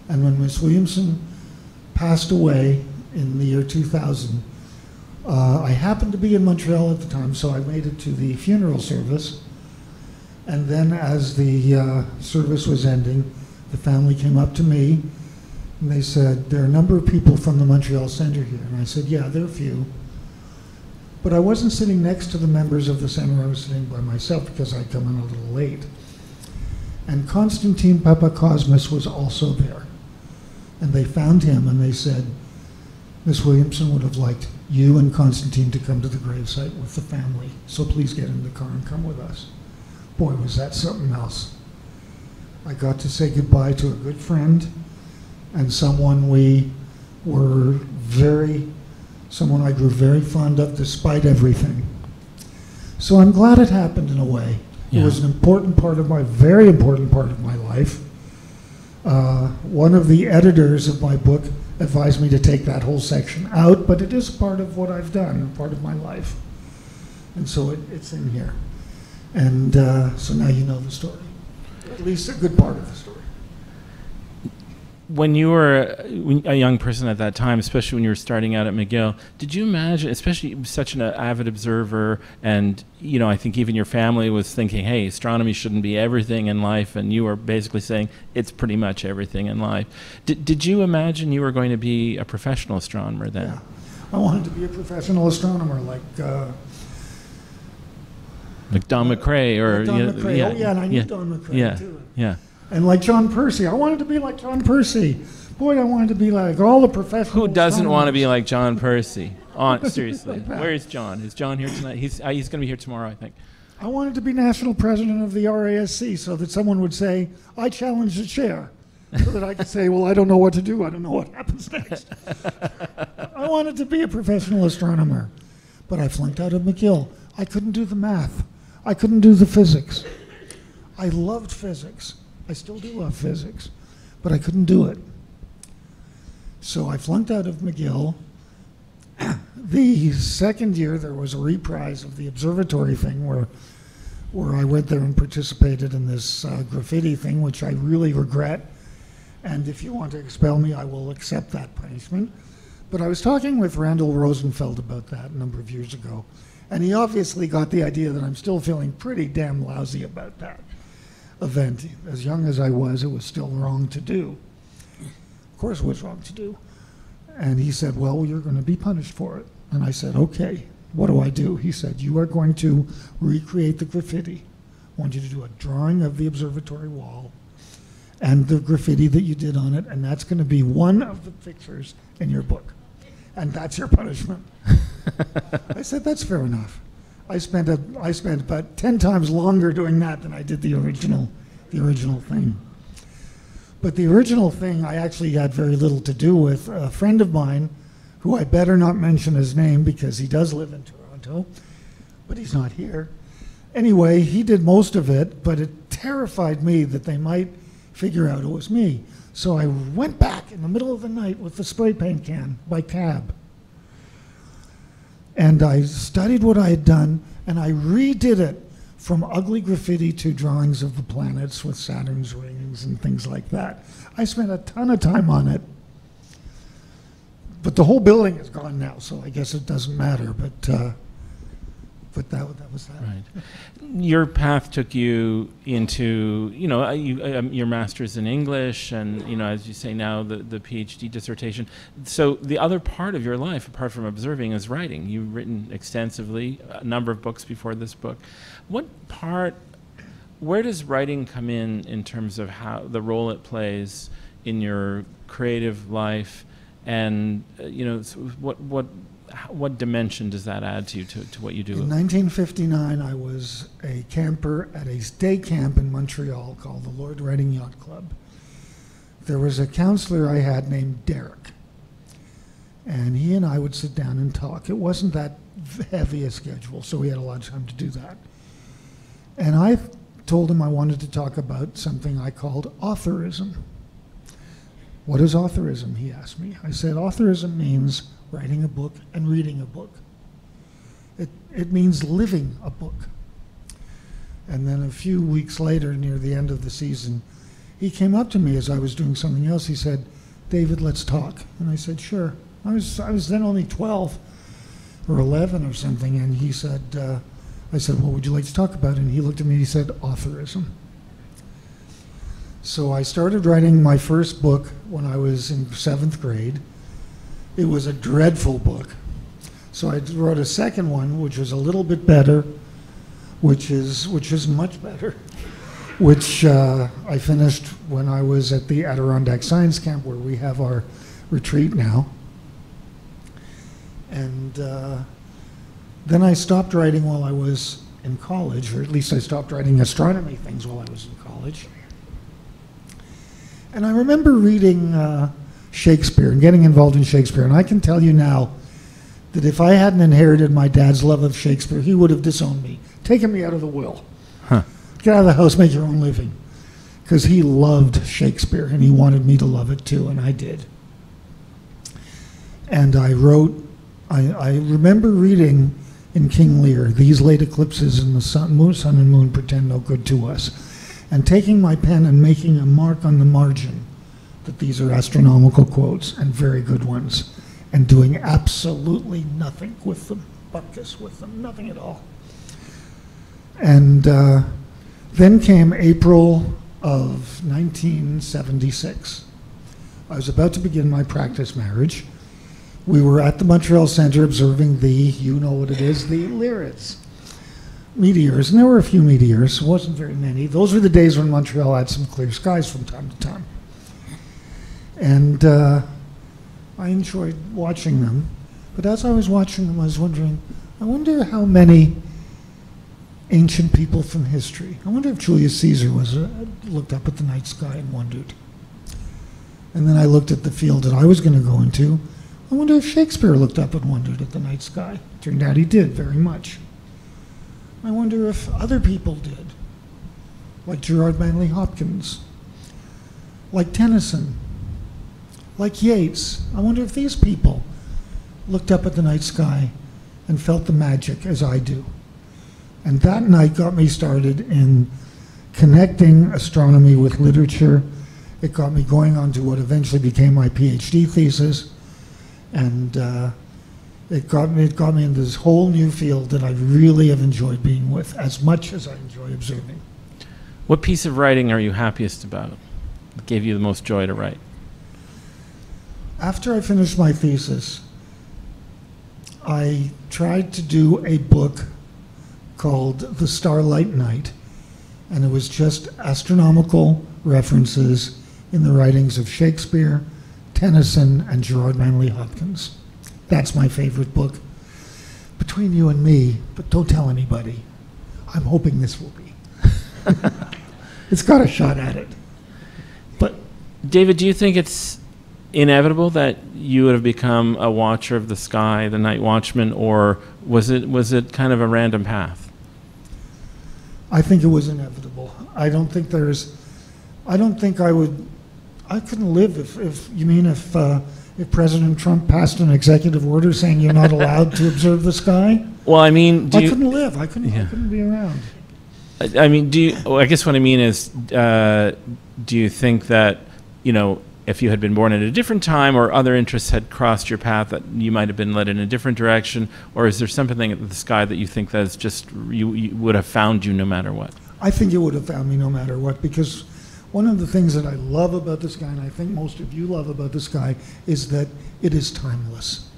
And when Miss Williamson passed away in the year 2000, Uh, I happened to be in Montreal at the time, so I made it to the funeral service. And then, as the uh, service was ending, the family came up to me and they said, There are a number of people from the Montreal Center here. And I said, Yeah, there are a few. But I wasn't sitting next to the members of the center, I was sitting by myself because I'd come in a little late. And Constantine Papakosmas was also there. And they found him and they said, Miss Williamson would have liked you and Constantine to come to the gravesite with the family. So please get in the car and come with us. Boy, was that something else. I got to say goodbye to a good friend and someone we were very, someone I grew very fond of despite everything. So I'm glad it happened in a way. It was an important part of my, very important part of my life. Uh, one of the editors of my book advised me to take that whole section out, but it is part of what I've done, part of my life. And so it, it's in here. And uh, so now you know the story, at least a good part of the story. When you were a young person at that time, especially when you were starting out at McGill, did you imagine, especially such an avid observer, and you know, I think even your family was thinking, "Hey, astronomy shouldn't be everything in life," and you were basically saying it's pretty much everything in life. Did did you imagine you were going to be a professional astronomer then? Yeah. I wanted to be a professional astronomer like uh, Like Don MacRae or like Don you know, MacRae. yeah, oh, yeah, and I knew yeah, Don MacRae yeah, too. yeah. And like John Percy. I wanted to be like John Percy. Boy, I wanted to be like all the professional Who doesn't want to be like John Percy? On seriously, where is John? Is John here tonight? He's uh, he's going to be here tomorrow, I think. I wanted to be national president of the RASC so that someone would say, I challenge the chair. So that I could say, well, I don't know what to do. I don't know what happens next. I wanted to be a professional astronomer, but I flunked out of McGill. I couldn't do the math. I couldn't do the physics. I loved physics. I still do love physics, but I couldn't do it. So I flunked out of McGill. The second year, there was a reprise of the observatory thing where, where I went there and participated in this uh, graffiti thing, which I really regret. And if you want to expel me, I will accept that punishment. But I was talking with Randall Rosenfeld about that a number of years ago, and he obviously got the idea that I'm still feeling pretty damn lousy about that event. As young as I was, it was still wrong to do. Of course, it was wrong to do. And he said, Well, you're going to be punished for it. And I said, Okay, what do I do? He said, You are going to recreate the graffiti. I want you to do a drawing of the observatory wall and the graffiti that you did on it, and that's going to be one of the pictures in your book. And that's your punishment. I said, That's fair enough. I spent, a, I spent about 10 times longer doing that than I did the original, the original thing. But the original thing I actually had very little to do with. A friend of mine, who I better not mention his name because he does live in Toronto, but he's not here. Anyway, he did most of it, but it terrified me that they might figure out it was me. So I went back in the middle of the night with the spray paint can by cab. And I studied what I had done and I redid it from ugly graffiti to drawings of the planets with Saturn's rings and things like that. I spent a ton of time on it. But the whole building is gone now, so I guess it doesn't matter. But, uh, but that, that was that. Right. Your path took you into, you know, uh, you, um, your master's in English, and you know, as you say now, the, the PhD dissertation. So the other part of your life, apart from observing, is writing. You've written extensively, a number of books before this book. What part? Where does writing come in in terms of how the role it plays in your creative life, and uh, you know, what what what dimension does that add to you to, to what you do? In 1959, I was a camper at a day camp in Montreal called the Lord Reading Yacht Club. There was a counselor I had named Derek, and he and I would sit down and talk. It wasn't that heavy a schedule, so we had a lot of time to do that. And I told him I wanted to talk about something I called authorism. What is authorism? He asked me. I said, authorism means writing a book and reading a book. It, it means living a book. And then a few weeks later, near the end of the season, he came up to me as I was doing something else. He said, David, let's talk. And I said, sure. I was, I was then only 12. or 11 or something, and he said, uh, I said, what would you like to talk about? And he looked at me and he said, authorism. So I started writing my first book when I was in seventh grade. It was a dreadful book. So I wrote a second one, which was a little bit better, which is which is much better, which uh, I finished when I was at the Adirondack Science Camp, where we have our retreat now. And uh, then I stopped writing while I was in college, or at least I stopped writing astronomy things while I was in college. And I remember reading uh, Shakespeare and getting involved in Shakespeare, and I can tell you now that if I hadn't inherited my dad's love of Shakespeare, he would have disowned me, taken me out of the will. Huh. Get out of the house, make your own living. Because he loved Shakespeare and he wanted me to love it too, and I did. And I wrote, I, I remember reading in King Lear, these late eclipses in the sun, moon, sun and moon pretend no good to us, and taking my pen and making a mark on the margin that these are astronomical quotes and very good ones and doing absolutely nothing with them, buckus with them, nothing at all. And uh, then came April of 1976. I was about to begin my practice marriage. We were at the Montreal Center observing the, you know what it is, the Lyrids meteors, and there were a few meteors, wasn't very many. Those were the days when Montreal had some clear skies from time to time. And uh, I enjoyed watching them. But as I was watching them, I was wondering, I wonder how many ancient people from history, I wonder if Julius Caesar was uh, looked up at the night sky and wondered. And then I looked at the field that I was going to go into. I wonder if Shakespeare looked up and wondered at the night sky. Turned out he did very much. I wonder if other people did, like Gerard Manley Hopkins, like Tennyson, like Yeats. I wonder if these people looked up at the night sky and felt the magic as I do. And that night got me started in connecting astronomy with literature. It got me going on to what eventually became my PhD thesis. And uh, it got me it got me into this whole new field that I really have enjoyed being with as much as I enjoy observing. What piece of writing are you happiest about? What gave you the most joy to write? After I finished my thesis, I tried to do a book called The Starlight Night, and it was just astronomical references in the writings of Shakespeare, Tennyson, and Gerard Manley Hopkins. That's my favorite book. Between you and me, but don't tell anybody. I'm hoping this will be. it's got a shot at it. But David, do you think it's inevitable that you would have become a watcher of the sky, the night watchman, or was it was it kind of a random path? I think it was inevitable. I don't think there's, I don't think I would, I couldn't live if, if you mean if, uh, if President Trump passed an executive order saying you're not allowed to observe the sky. Well, I mean, I you, couldn't live. I couldn't. I Yeah. couldn't be around. I I mean, do you, well, I guess what I mean is, uh, do you think that, you know, if you had been born at a different time or other interests had crossed your path, that you might have been led in a different direction? Or is there something in the sky that you think that is just, you, you would have found you no matter what? I think it would have found me no matter what because one of the things that I love about the sky, and I think most of you love about the sky, is that it is timeless.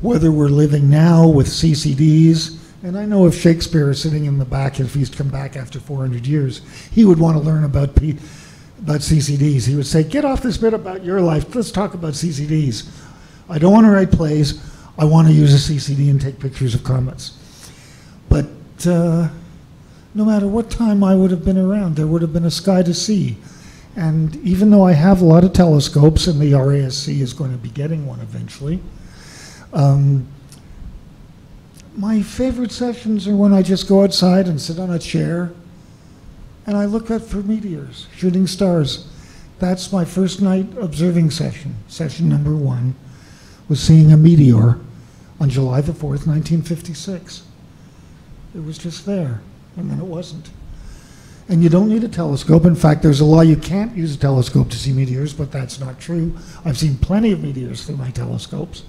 Whether we're living now with CCDs, and I know if Shakespeare is sitting in the back, if he's come back after 400 years, he would want to learn about P, about CCDs. He would say, "Get off this bit about your life. Let's talk about CCDs." I don't want to write plays. I want to use a CCD and take pictures of comets. But uh, no matter what time I would have been around, there would have been a sky to see. And even though I have a lot of telescopes, and the RASC is going to be getting one eventually, um, my favorite sessions are when I just go outside and sit on a chair and I look out for meteors, shooting stars. That's my first night observing session. Session number one was seeing a meteor on July the 4th, 1956. It was just there, and then it wasn't. And you don't need a telescope. In fact, there's a law you can't use a telescope to see meteors, but that's not true. I've seen plenty of meteors through my telescopes.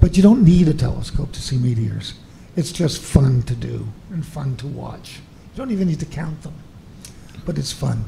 But you don't need a telescope to see meteors. It's just fun to do and fun to watch. You don't even need to count them, but it's fun.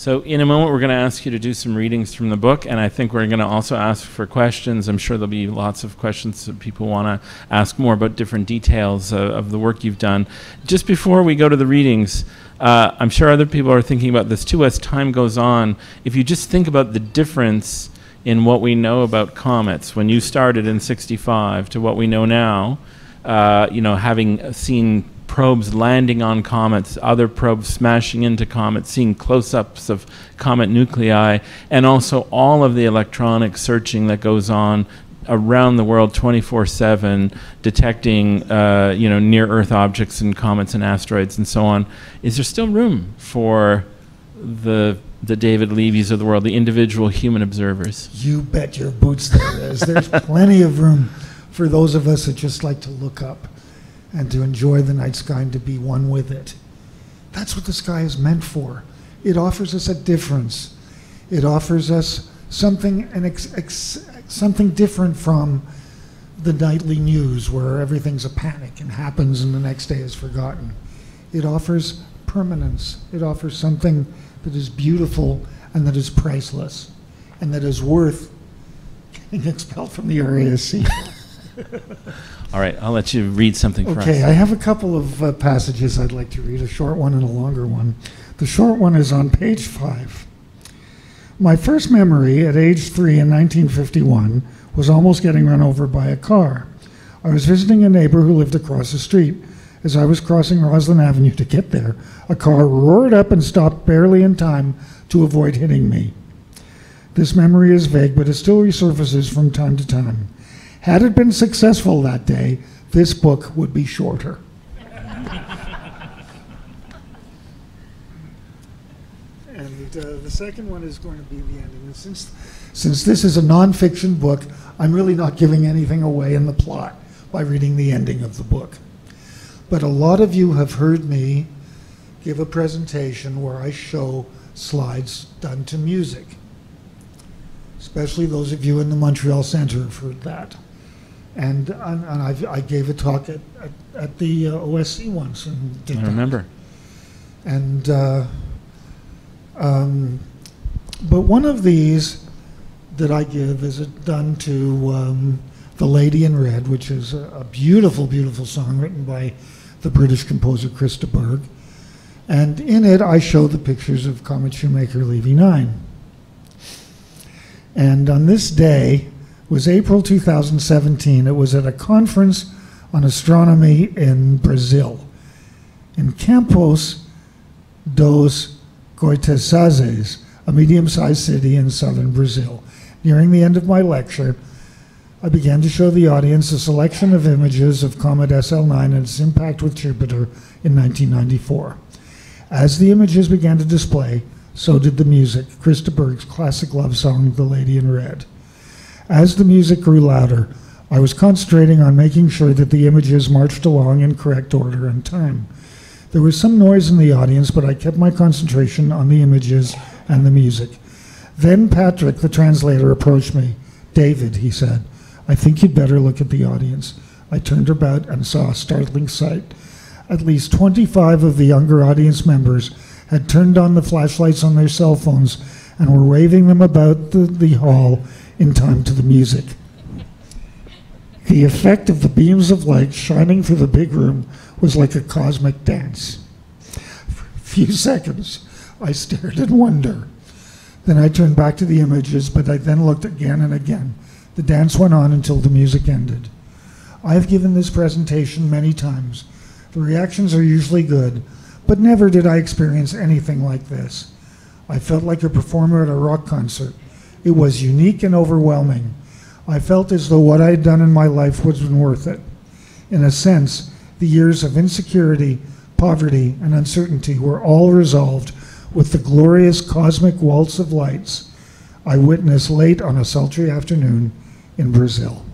So, in a moment, we're going to ask you to do some readings from the book, and I think we're going to also ask for questions. I'm sure there'll be lots of questions that people want to ask more about different details uh, of the work you've done. Just before we go to the readings, uh, I'm sure other people are thinking about this too as time goes on. If you just think about the difference in what we know about comets when you started in 65 to what we know now, uh, you know, having seen probes landing on comets, other probes smashing into comets, seeing close ups of comet nuclei, and also all of the electronic searching that goes on around the world 24 7 detecting uh, you know near earth objects and comets and asteroids and so on. Is there still room for the the david levy's of the world the individual human observers? You bet your boots there is. There's plenty of room for those of us that just like to look up and to enjoy the night sky and to be one with it. That's what the sky is meant for. It offers us a difference. It offers us something an ex, ex, something different from the nightly news where everything's a panic and happens and the next day is forgotten. It offers permanence. It offers something that is beautiful and that is priceless and that is worth getting expelled from the RASC. all right i'll let you read something for Okay, us I have a couple of uh, passages I'd like to read, a short one and a longer one. The short one is on page five. My first memory at age three in 1951 was almost getting run over by a car. I was visiting a neighbor who lived across the street. As I was crossing Roslyn Avenue to get there, a car roared up and stopped barely in time to avoid hitting me. This memory is vague, but it still resurfaces from time to time. Had it been successful that day, this book would be shorter. and uh, the second one is going to be the ending. And since, since this is a nonfiction book, I'm really not giving anything away in the plot by reading the ending of the book. But a lot of you have heard me give a presentation where I show slides done to music. Especially those of you in the Montreal Center have heard that. And, and, and I've, I gave a talk at, at, at the uh, OSC once and i that. remember And, uh, um, but one of these that I give is done to um, The Lady in Red, which is a, a beautiful, beautiful song written by the British composer Chris Berg. And in it, I show the pictures of Comet Shoemaker Levy 9. And on this day was April 2017. It was at a conference on astronomy in Brazil, in Campos dos Goytacazes, a medium-sized city in southern Brazil. Nearing the end of my lecture, I began to show the audience a selection of images of comet SL9 and its impact with Jupiter in 1994. As the images began to display, so did the music, Chris de Burgh's classic love song, The Lady in Red. As the music grew louder, I was concentrating on making sure that the images marched along in correct order and time. There was some noise in the audience, but I kept my concentration on the images and the music. Then Patrick, the translator, approached me. David, he said, I think you'd better look at the audience. I turned about and saw a startling sight. At least 25 of the younger audience members had turned on the flashlights on their cell phones and were waving them about the, the hall in time to the music. The effect of the beams of light shining through the big room was like a cosmic dance. For a few seconds, I stared in wonder. Then I turned back to the images, but I then looked again and again. The dance went on until the music ended. I have given this presentation many times. The reactions are usually good, but never did I experience anything like this. I felt like a performer at a rock concert. It was unique and overwhelming. I felt as though what I had done in my life was worth it. In a sense, the years of insecurity, poverty, and uncertainty were all resolved with the glorious cosmic waltz of lights I witnessed late on a sultry afternoon in Brazil.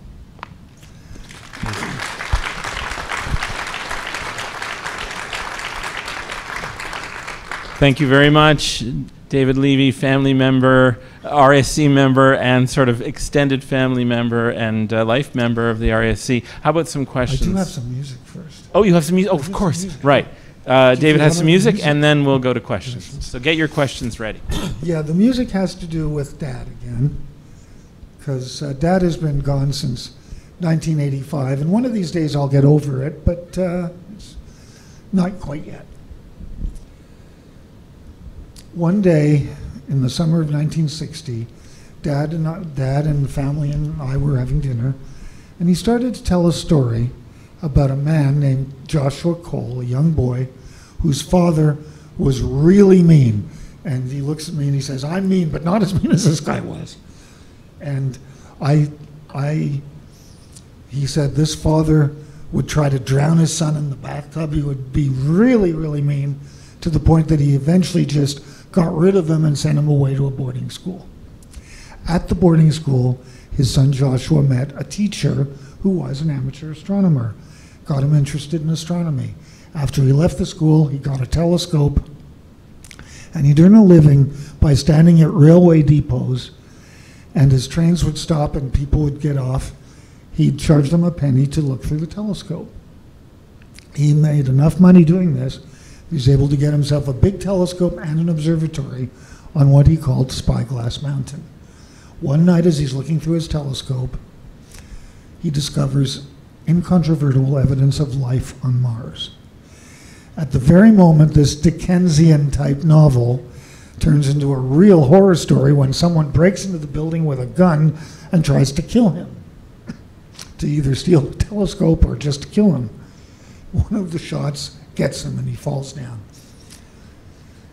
Thank you very much. David Levy, family member, RSC member, and sort of extended family member and uh, life member of the RSC. How about some questions? I do have some music first. Oh, you have some music? Oh, of course. Right. Uh, David has some music, music? and then we'll go to questions. So get your questions ready. Yeah, the music has to do with Dad again, because uh, Dad has been gone since 1985, and one of these days I'll get over it, but uh, it's not quite yet. One day in the summer of 1960, Dad and I, Dad and family and I were having dinner, and he started to tell a story about a man named Joshua Cole, a young boy, whose father was really mean. And he looks at me and he says, "I'm mean, but not as mean as this guy was." And I, I, he said this father would try to drown his son in the bathtub. He would be really, really mean to the point that he eventually just got rid of him and sent him away to a boarding school. At the boarding school, his son Joshua met a teacher who was an amateur astronomer, got him interested in astronomy. After he left the school, he got a telescope, and he'd earn a living by standing at railway depots, and as trains would stop and people would get off, he'd charge them a penny to look through the telescope. He made enough money doing this, he was able to get himself a big telescope and an observatory on what he called Spyglass Mountain. One night, as he's looking through his telescope, he discovers incontrovertible evidence of life on Mars. At the very moment this Dickensian type novel turns into a real horror story when someone breaks into the building with a gun and tries to kill him, to either steal the telescope or just kill him. One of the shots gets him and he falls down.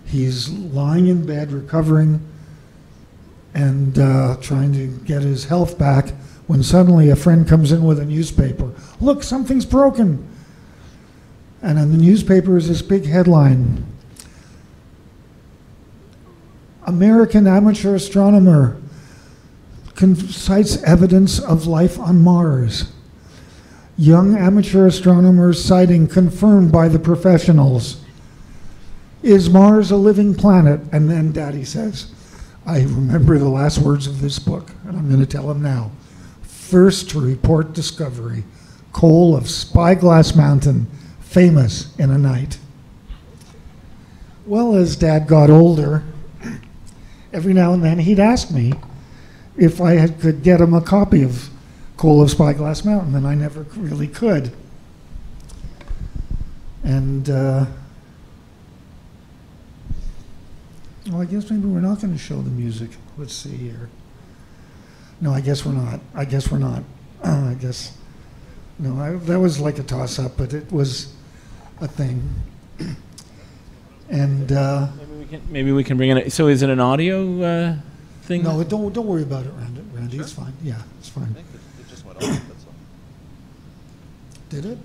He's lying in bed, recovering and uh, trying to get his health back when suddenly a friend comes in with a newspaper. Look, something's broken. And in the newspaper is this big headline American amateur astronomer cites evidence of life on Mars. Young amateur astronomers sighting confirmed by the professionals. Is Mars a living planet? And then Daddy says, I remember the last words of this book, and I'm going to tell him now. First to report discovery, Cole of Spyglass Mountain, famous in a night. Well, as Dad got older, every now and then he'd ask me if I had, could get him a copy of Cole of Spyglass Mountain, and I never really could. And, uh, well, I guess maybe we're not going to show the music. Let's see here. No, I guess we're not. I guess we're not. I guess, no, I, that was like a toss up, but it was a thing. And, uh, Maybe we can, maybe we can bring in. A, so is it an audio uh, thing? no, don't, don't worry about it, Randy. Randy, it's fine. Yeah, it's fine. It just went off, that's all. Did it?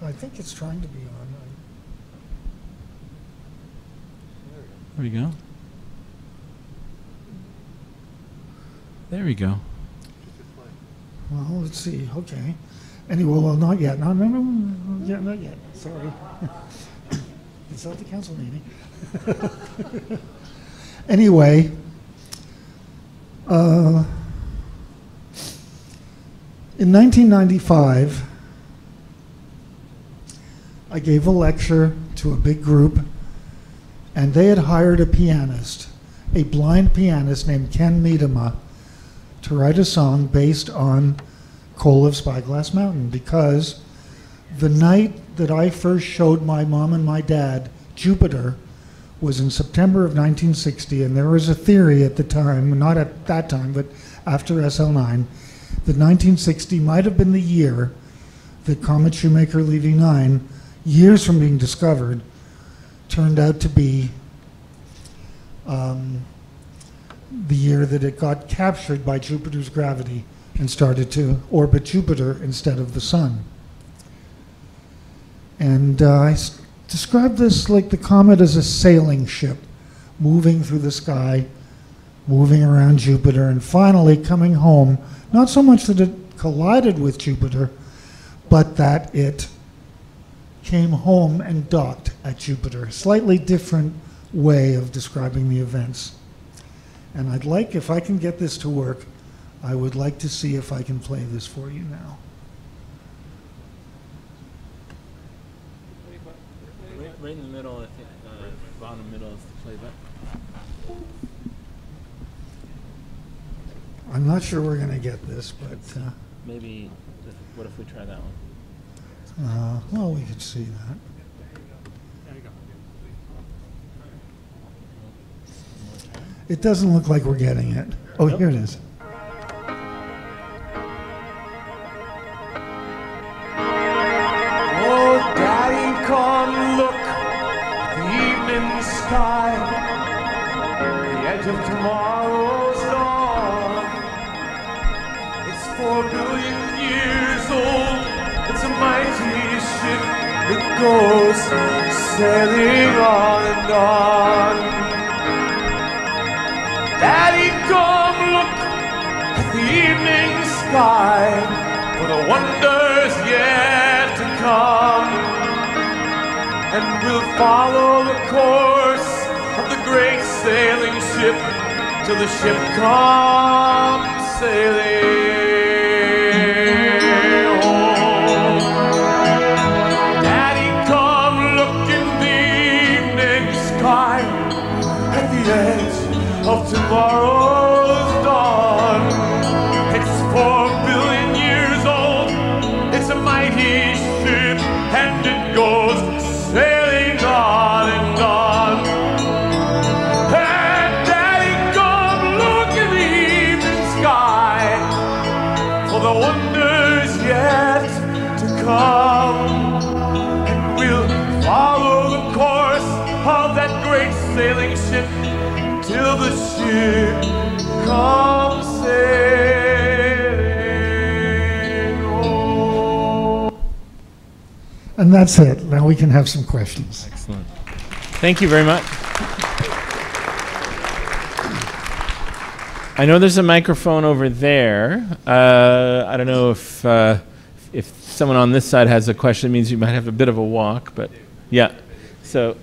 I think it's trying to be on. There we go. There we go. Well, let's see. Okay. Anyway, well, not yet. No, no, no, no, yeah, not yet. Sorry. it's not the council meeting. anyway, uh, in 1995, I gave a lecture to a big group, and they had hired a pianist, a blind pianist named Ken Miedema, to write a song based on Cole of Spyglass Mountain because the night that I first showed my mom and my dad Jupiter was in September of 1960, and there was a theory at the time, not at that time, but after SL9, that 1960 might have been the year that Comet Shoemaker Levy 9, years from being discovered, turned out to be um, the year that it got captured by Jupiter's gravity and started to orbit Jupiter instead of the Sun. And uh, I describe this like the comet as a sailing ship moving through the sky, moving around Jupiter, and finally coming home. Not so much that it collided with Jupiter, but that it came home and docked at Jupiter. Slightly different way of describing the events. And I'd like, if I can get this to work, I would like to see if I can play this for you now. Right, in the middle, I think, uh, bottom middle is the play button. I'm not sure we're going to get this, but, uh, Maybe, th- what if we try that one? uh, well, we could see that. There you go. It doesn't look like we're getting it. Oh, Nope. here it is. Oh, Daddy, come look at the evening sky, the edge of tomorrow's four billion years old. It's a mighty ship that goes sailing on and on. Daddy, come look at the evening sky for the wonders yet to come. And we'll follow the course of the great sailing ship till the ship comes sailing edge of tomorrow's And that's it. Now we can have some questions. Excellent. Thank you very much. I know there's a microphone over there. Uh, I don't know if uh, if someone on this side has a question. It means you might have a bit of a walk, but yeah. So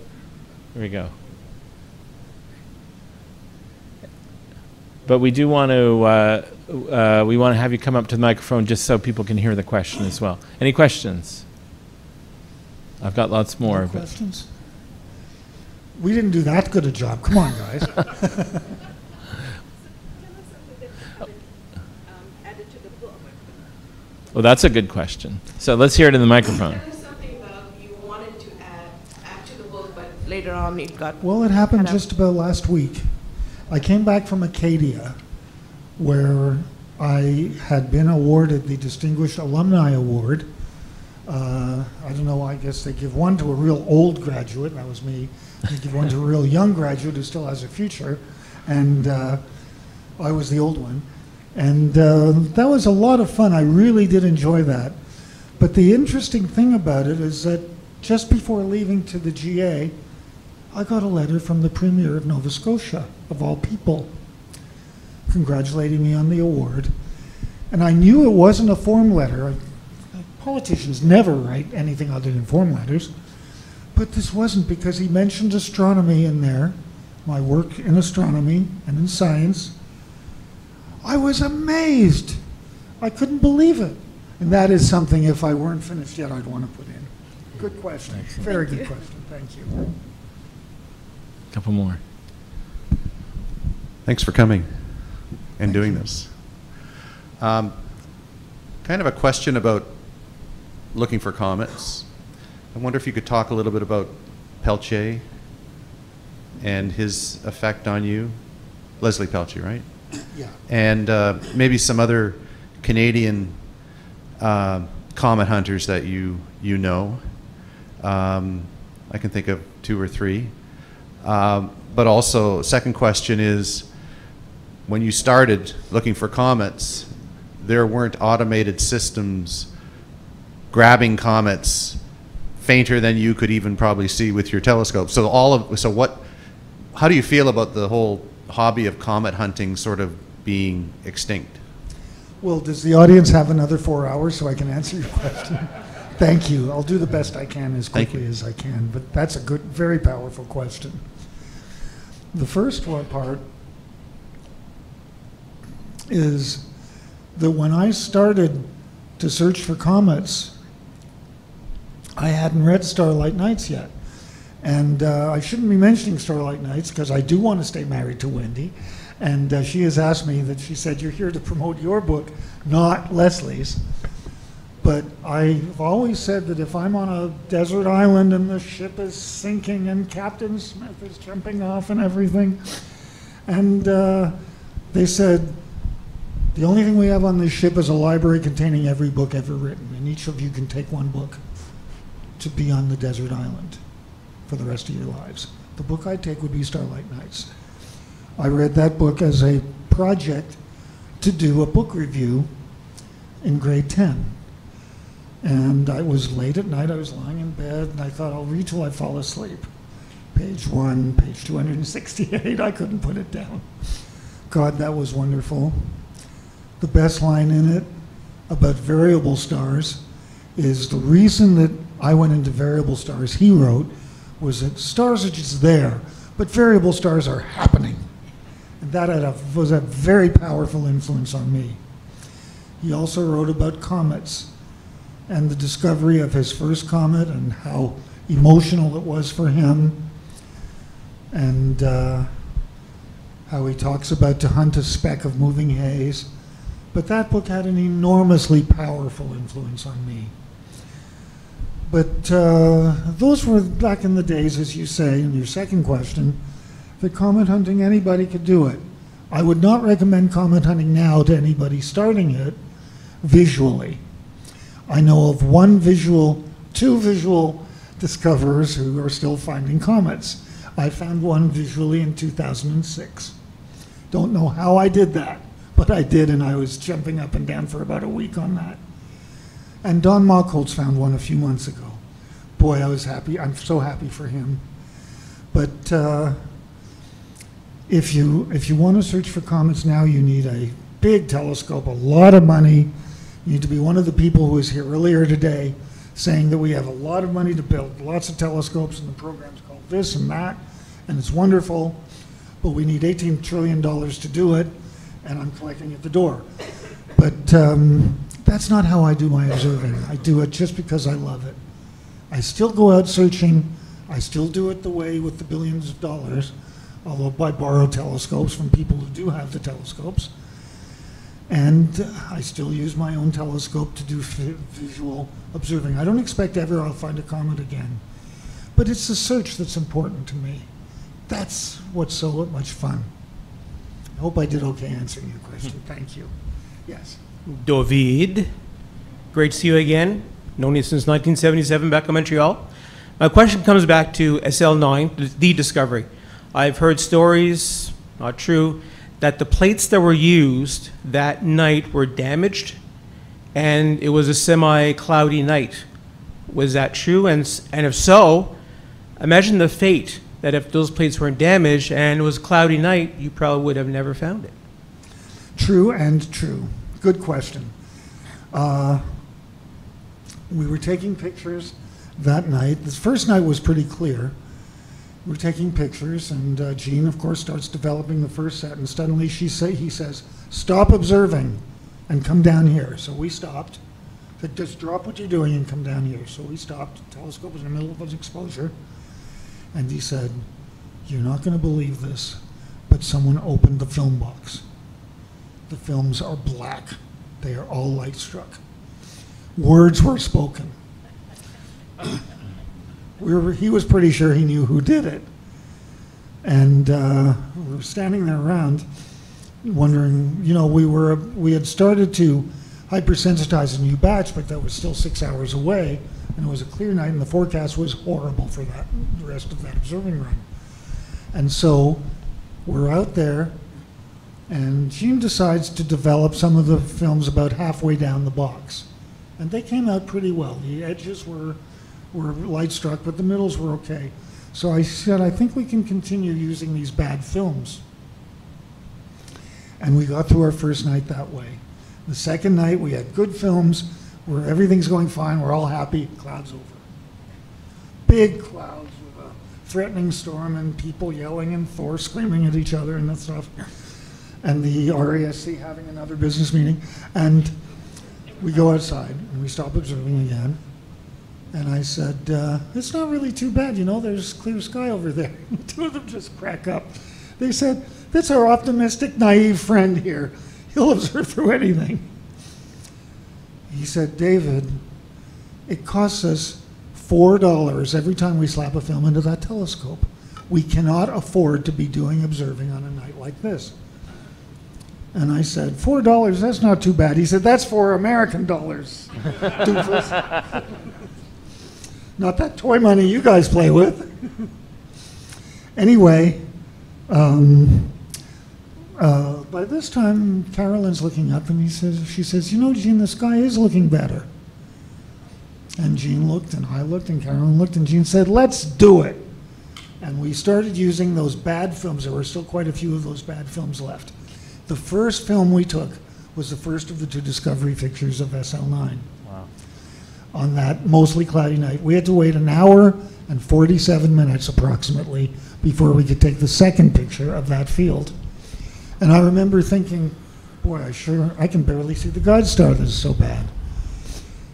here we go. But we do want to uh, uh, we want to have you come up to the microphone just so people can hear the question as well. Any questions? I've got lots more. More but questions? We didn't do that good a job. Come on, guys. Tell us something that haven't um, added to the book. Well, that's a good question. So let's hear it in the microphone. Tell us something about you wanted to add, add to the book, but later on it got. Well, it happened just about last week. I came back from Acadia, where I had been awarded the Distinguished Alumni Award. Uh, I don't know, I guess they give one to a real old graduate, that was me. They give one to a real young graduate who still has a future, and uh, I was the old one. And uh, that was a lot of fun. I really did enjoy that. But the interesting thing about it is that just before leaving to the GA, I got a letter from the Premier of Nova Scotia, of all people, congratulating me on the award. And I knew it wasn't a form letter. I- Politicians never write anything other than form letters. But this wasn't because he mentioned astronomy in there, my work in astronomy and in science. I was amazed. I couldn't believe it. And that is something, if I weren't finished yet, I'd want to put in. Good question. Very good question. Thank you. A couple more. Thanks for coming and doing this. Um, kind of a question about looking for comets. I wonder if you could talk a little bit about Peltier and his effect on you. Leslie Peltier, right? Yeah. And uh, maybe some other Canadian uh, comet hunters that you you know. Um, I can think of two or three. Um, but also, second question is, when you started looking for comets, there weren't automated systems grabbing comets fainter than you could even probably see with your telescope. So all of so what? How do you feel about the whole hobby of comet hunting sort of being extinct? Well, does the audience have another four hours so I can answer your question? Thank you. I'll do the best I can as quickly as I can, but that's a good, very powerful question. The first one part is that when I started to search for comets, I hadn't read Starlight Nights yet. And uh, I shouldn't be mentioning Starlight Nights because I do want to stay married to Wendy. And uh, she has asked me that she said, You're here to promote your book, not Leslie's. But I've always said that if I'm on a desert island and the ship is sinking and Captain Smith is jumping off and everything, and uh, they said, the only thing we have on this ship is a library containing every book ever written, and each of you can take one book to be on the desert island for the rest of your lives. The book I'd take would be Starlight Nights. I read that book as a project to do a book review in grade 10. And I was late at night, I was lying in bed, and I thought, I'll read till I fall asleep. Page one, page 268, I couldn't put it down. God, that was wonderful. The best line in it about variable stars is the reason that I went into variable stars, he wrote, was that stars are just there, but variable stars are happening. And that had a, was a very powerful influence on me. He also wrote about comets and the discovery of his first comet and how emotional it was for him, and uh, how he talks about to hunt a speck of moving haze. But that book had an enormously powerful influence on me. But uh, those were back in the days, as you say in your second question, that comet hunting, anybody could do it. I would not recommend comet hunting now to anybody starting it visually. I know of one visual, two visual discoverers who are still finding comets. I found one visually in 2006. Don't know how I did that, but I did, and I was jumping up and down for about a week on that. And Don Machholz found one a few months ago. Boy, I was happy. I'm so happy for him. But uh, if you if you want to search for comets now, you need a big telescope, a lot of money. You need to be one of the people who was here earlier today saying that we have a lot of money to build lots of telescopes and the program's called this and that, and it's wonderful, but we need $18 trillion to do it, and I'm collecting at the door. But um, that's not how I do my observing. I do it just because I love it. I still go out searching. I still do it the way with the billions of dollars, although I borrow telescopes from people who do have the telescopes. And uh, I still use my own telescope to do visual observing. I don't expect ever I'll find a comet again. But it's the search that's important to me. That's what's so much fun. I hope I did okay answering your question. Thank you. Yes. David, great to see you again. Known you since 1977 back in Montreal. My question comes back to SL9, the- discovery. I've heard stories, not true, that the plates that were used that night were damaged and it was a semi-cloudy night. Was that true? And, and if so, imagine the fate that if those plates weren't damaged and it was a cloudy night, you probably would have never found it. True and true. Good question. Uh, we were taking pictures that night. The first night was pretty clear. We were taking pictures, and uh, Gene, of course, starts developing the first set, and suddenly she say, he says, "Stop observing, and come down here." So we stopped. Said, "Just drop what you're doing and come down here." So we stopped. The telescope was in the middle of its exposure, and he said, "You're not going to believe this, but someone opened the film box." The films are black. They are all light struck. Words were spoken. we were, he was pretty sure he knew who did it. And uh, we were standing there around wondering, you know, we were we had started to hypersensitize a new batch, but that was still six hours away, and it was a clear night, and the forecast was horrible for that the rest of that observing run. And so we're out there, and Gene decides to develop some of the films about halfway down the box. And they came out pretty well. The edges were, were light struck, but the middles were okay. So I said, I think we can continue using these bad films. And we got through our first night that way. The second night, we had good films where everything's going fine, we're all happy, clouds over. Big clouds with a threatening storm and people yelling and Thor screaming at each other and that stuff. And the RASC having another business meeting. And we go outside and we stop observing again. And I said, uh, It's not really too bad, you know, there's clear sky over there. Two of them just crack up. They said, That's our optimistic, naive friend here. He'll observe through anything. He said, David, it costs us $4 every time we slap a film into that telescope. We cannot afford to be doing observing on a night like this. And I said, $4, that's not too bad. He said, That's for American dollars. doofus." not that toy money you guys play with. anyway, um, uh, by this time, Carolyn's looking up and he says, she says, you know, Gene, the sky is looking better. And Gene looked and I looked and Carolyn looked and Gene said, let's do it. And we started using those bad films. There were still quite a few of those bad films left. The first film we took was the first of the two Discovery pictures of SL9 Wow. on that mostly cloudy night. We had to wait an hour and 47 minutes approximately before we could take the second picture of that field. And I remember thinking, boy, I sure, I can barely see the guide star, this is so bad.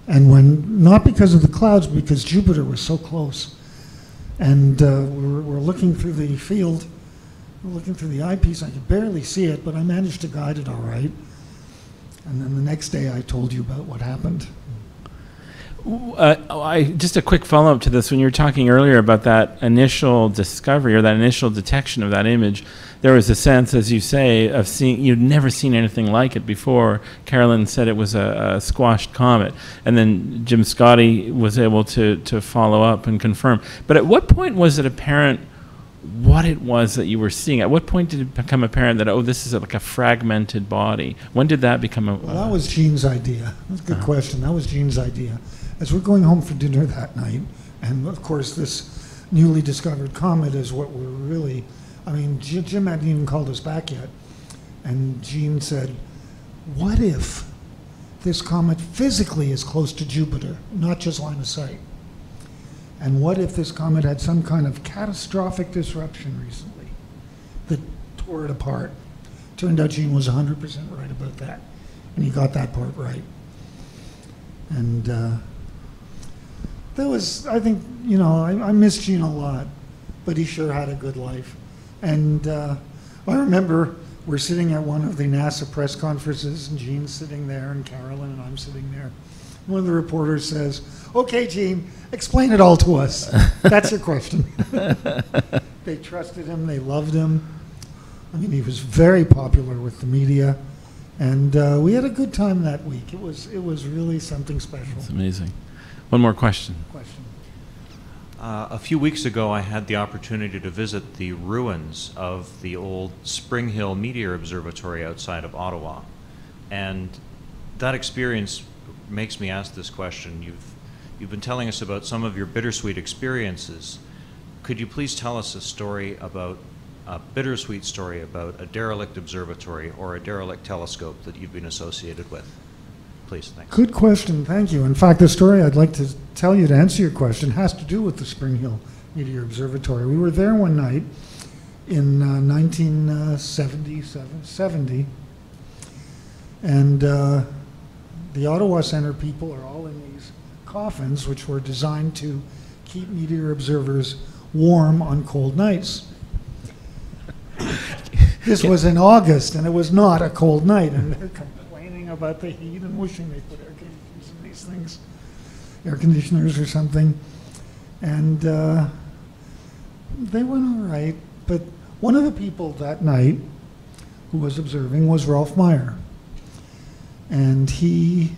And when, not because of the clouds, because Jupiter was so close. And uh, we were, we're looking through the field, looking through the eyepiece, I could barely see it, but I managed to guide it all right. And then the next day I told you about what happened. Uh, I, just a quick follow up to this. When you were talking earlier about that initial discovery or that initial detection of that image, there was a sense, as you say, of seeing, you'd never seen anything like it before. Carolyn said it was a, a squashed comet. And then Jim Scotti was able to, to follow up and confirm. But at what point was it apparent what it was that you were seeing? At what point did it become apparent that, oh, this is like a fragmented body? When did that become a. Well, that was Gene's idea. That's a good uh-huh. question. That was Gene's idea. As we're going home for dinner that night, and of course, this newly discovered comet is what we're really. I mean, Jim hadn't even called us back yet. And Gene said, What if this comet physically is close to Jupiter, not just line of sight? And what if this comet had some kind of catastrophic disruption recently that tore it apart? Turned out Gene was 100% right about that. And he got that part right. And uh, that was, I think, you know, I, I miss Gene a lot, but he sure had a good life. And uh, I remember we're sitting at one of the NASA press conferences, and Gene's sitting there, and Carolyn and I'm sitting there. One of the reporters says, Okay, Gene, explain it all to us. That's your question. they trusted him, they loved him. I mean, he was very popular with the media, and uh, we had a good time that week. It was, it was really something special. It's amazing. One more question. Question. Uh, a few weeks ago, I had the opportunity to visit the ruins of the old Spring Hill Meteor Observatory outside of Ottawa. And that experience makes me ask this question. You've, you've been telling us about some of your bittersweet experiences. Could you please tell us a story about, a bittersweet story about a derelict observatory or a derelict telescope that you've been associated with? Please, thanks. Good question, thank you. In fact, the story I'd like to tell you to answer your question has to do with the Spring Hill Meteor Observatory. We were there one night in uh, 1977, 70, and uh, the Ottawa Center people are all in these coffins, which were designed to keep meteor observers warm on cold nights. This was in August, and it was not a cold night, and they're complaining about the heat and wishing they put air conditioners in these things, air conditioners or something. And uh, they went all right, but one of the people that night who was observing was Ralph Meier. And he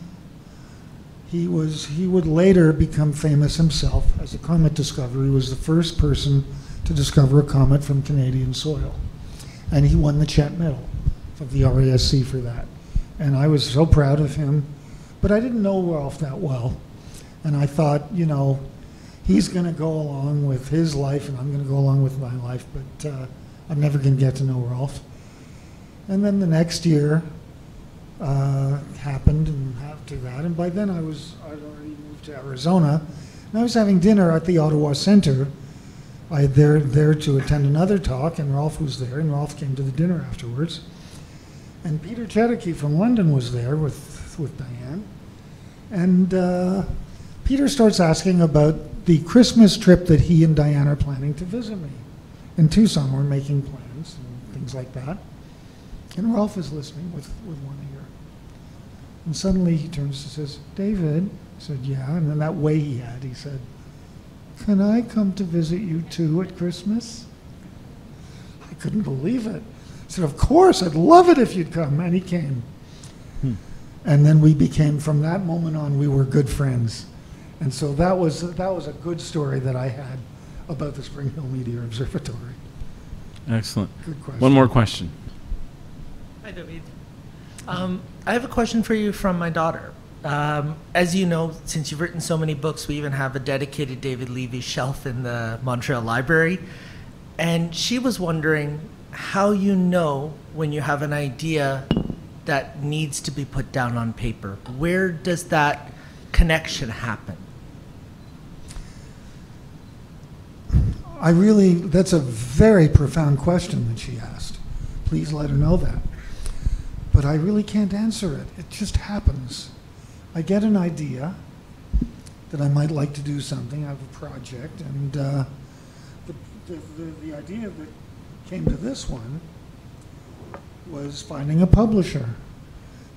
he was he would later become famous himself as a comet discoverer. He was the first person to discover a comet from Canadian soil. And he won the Chant Medal of the RASC for that. And I was so proud of him. But I didn't know Rolf that well. And I thought, you know, he's going to go along with his life and I'm going to go along with my life, but uh, I'm never going to get to know Rolf. And then the next year uh, happened and after that, and by then I was, I'd already moved to Arizona, and I was having dinner at the Ottawa Center I there there to attend another talk, and Rolf was there, and Rolf came to the dinner afterwards. And Peter Jedicke from London was there with with Diane, and uh, Peter starts asking about the Christmas trip that he and Diane are planning to visit me in Tucson. We're making plans and things like that. And Rolf is listening with, with one ear. And suddenly he turns and says, David, I said, yeah. And then that way he had, he said, can I come to visit you too at Christmas? I couldn't believe it. I said, Of course, I'd love it if you'd come. And he came. Hmm. And then we became, from that moment on, we were good friends. And so that was, that was a good story that I had about the Spring Hill Meteor Observatory. Excellent. Good question. One more question. Hi, David. Um, I have a question for you from my daughter. Um, as you know, since you've written so many books, we even have a dedicated David Levy shelf in the Montreal Library. And she was wondering how you know when you have an idea that needs to be put down on paper. Where does that connection happen? I really, that's a very profound question that she asked. Please let her know that. But I really can't answer it. It just happens. I get an idea that I might like to do something. I have a project, and uh, the, the, the, idea that came to this one was finding a publisher.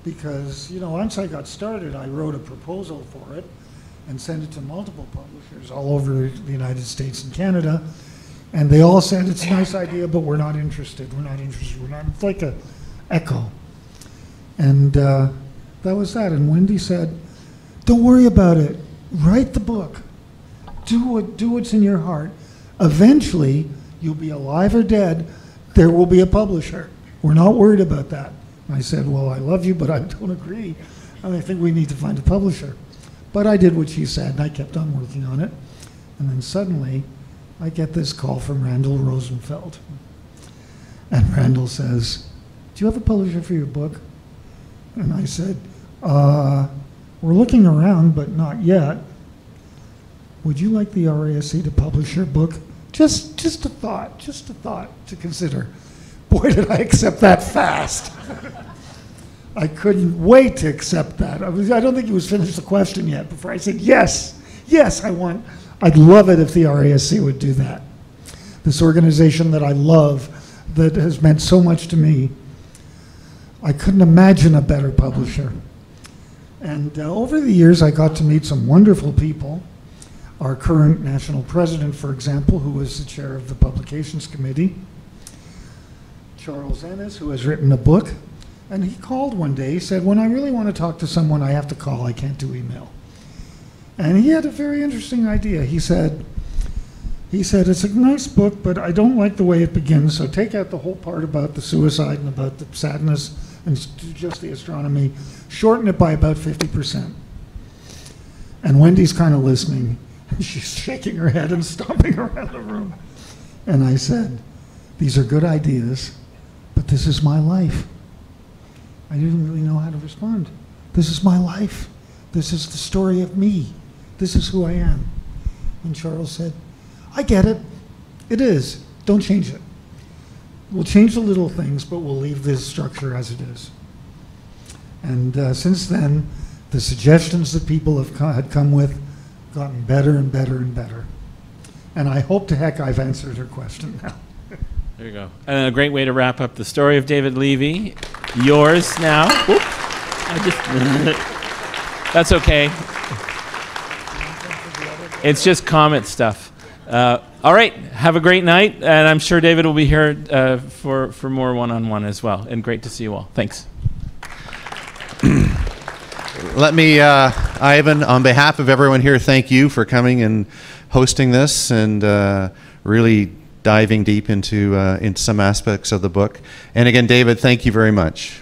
Because, you know, once I got started, I wrote a proposal for it and sent it to multiple publishers all over the United States and Canada. And they all said, it's a nice idea, but we're not interested. We're not interested. We're not. It's like a echo. And uh, that was that. And Wendy said, don't worry about it. Write the book. Do, what, do what's in your heart. Eventually, you'll be alive or dead. There will be a publisher. We're not worried about that. I said, well, I love you, but I don't agree. And I think we need to find a publisher. But I did what she said, and I kept on working on it. And then suddenly, I get this call from Randall Rosenfeld. And Randall says, Do you have a publisher for your book? And I said, uh, We're looking around, but not yet. Would you like the RASC to publish your book? Just, just a thought, just a thought to consider. Boy, did I accept that fast. I couldn't wait to accept that. I, was, I don't think he was finished the question yet before I said, yes, yes, I want, I'd love it if the RASC would do that. This organization that I love, that has meant so much to me, I couldn't imagine a better publisher. And uh, over the years, I got to meet some wonderful people. Our current national president, for example, who was the chair of the publications committee, Charles Ennis, who has written a book. And he called one day. He said, When I really want to talk to someone, I have to call. I can't do email. And he had a very interesting idea. He said, he said, it's a nice book, but I don't like the way it begins, so take out the whole part about the suicide and about the sadness and just the astronomy. Shorten it by about 50%. And Wendy's kind of listening. She's shaking her head and stomping around the room. And I said, These are good ideas, but this is my life. I didn't really know how to respond. This is my life. This is the story of me. This is who I am. And Charles said, I get it. It is. Don't change it. We'll change the little things, but we'll leave this structure as it is. And uh, since then, the suggestions that people have co- had come with gotten better and better and better. And I hope to heck I've answered her question now. There you go. And a great way to wrap up the story of David Levy. Yours now. I just That's okay. It's just comment stuff. Uh, all right. Have a great night, and I'm sure David will be here uh, for for more one-on-one as well. And great to see you all. Thanks. Let me, uh, Ivan, on behalf of everyone here, thank you for coming and hosting this and uh, really diving deep into, uh, into some aspects of the book. And again, David, thank you very much.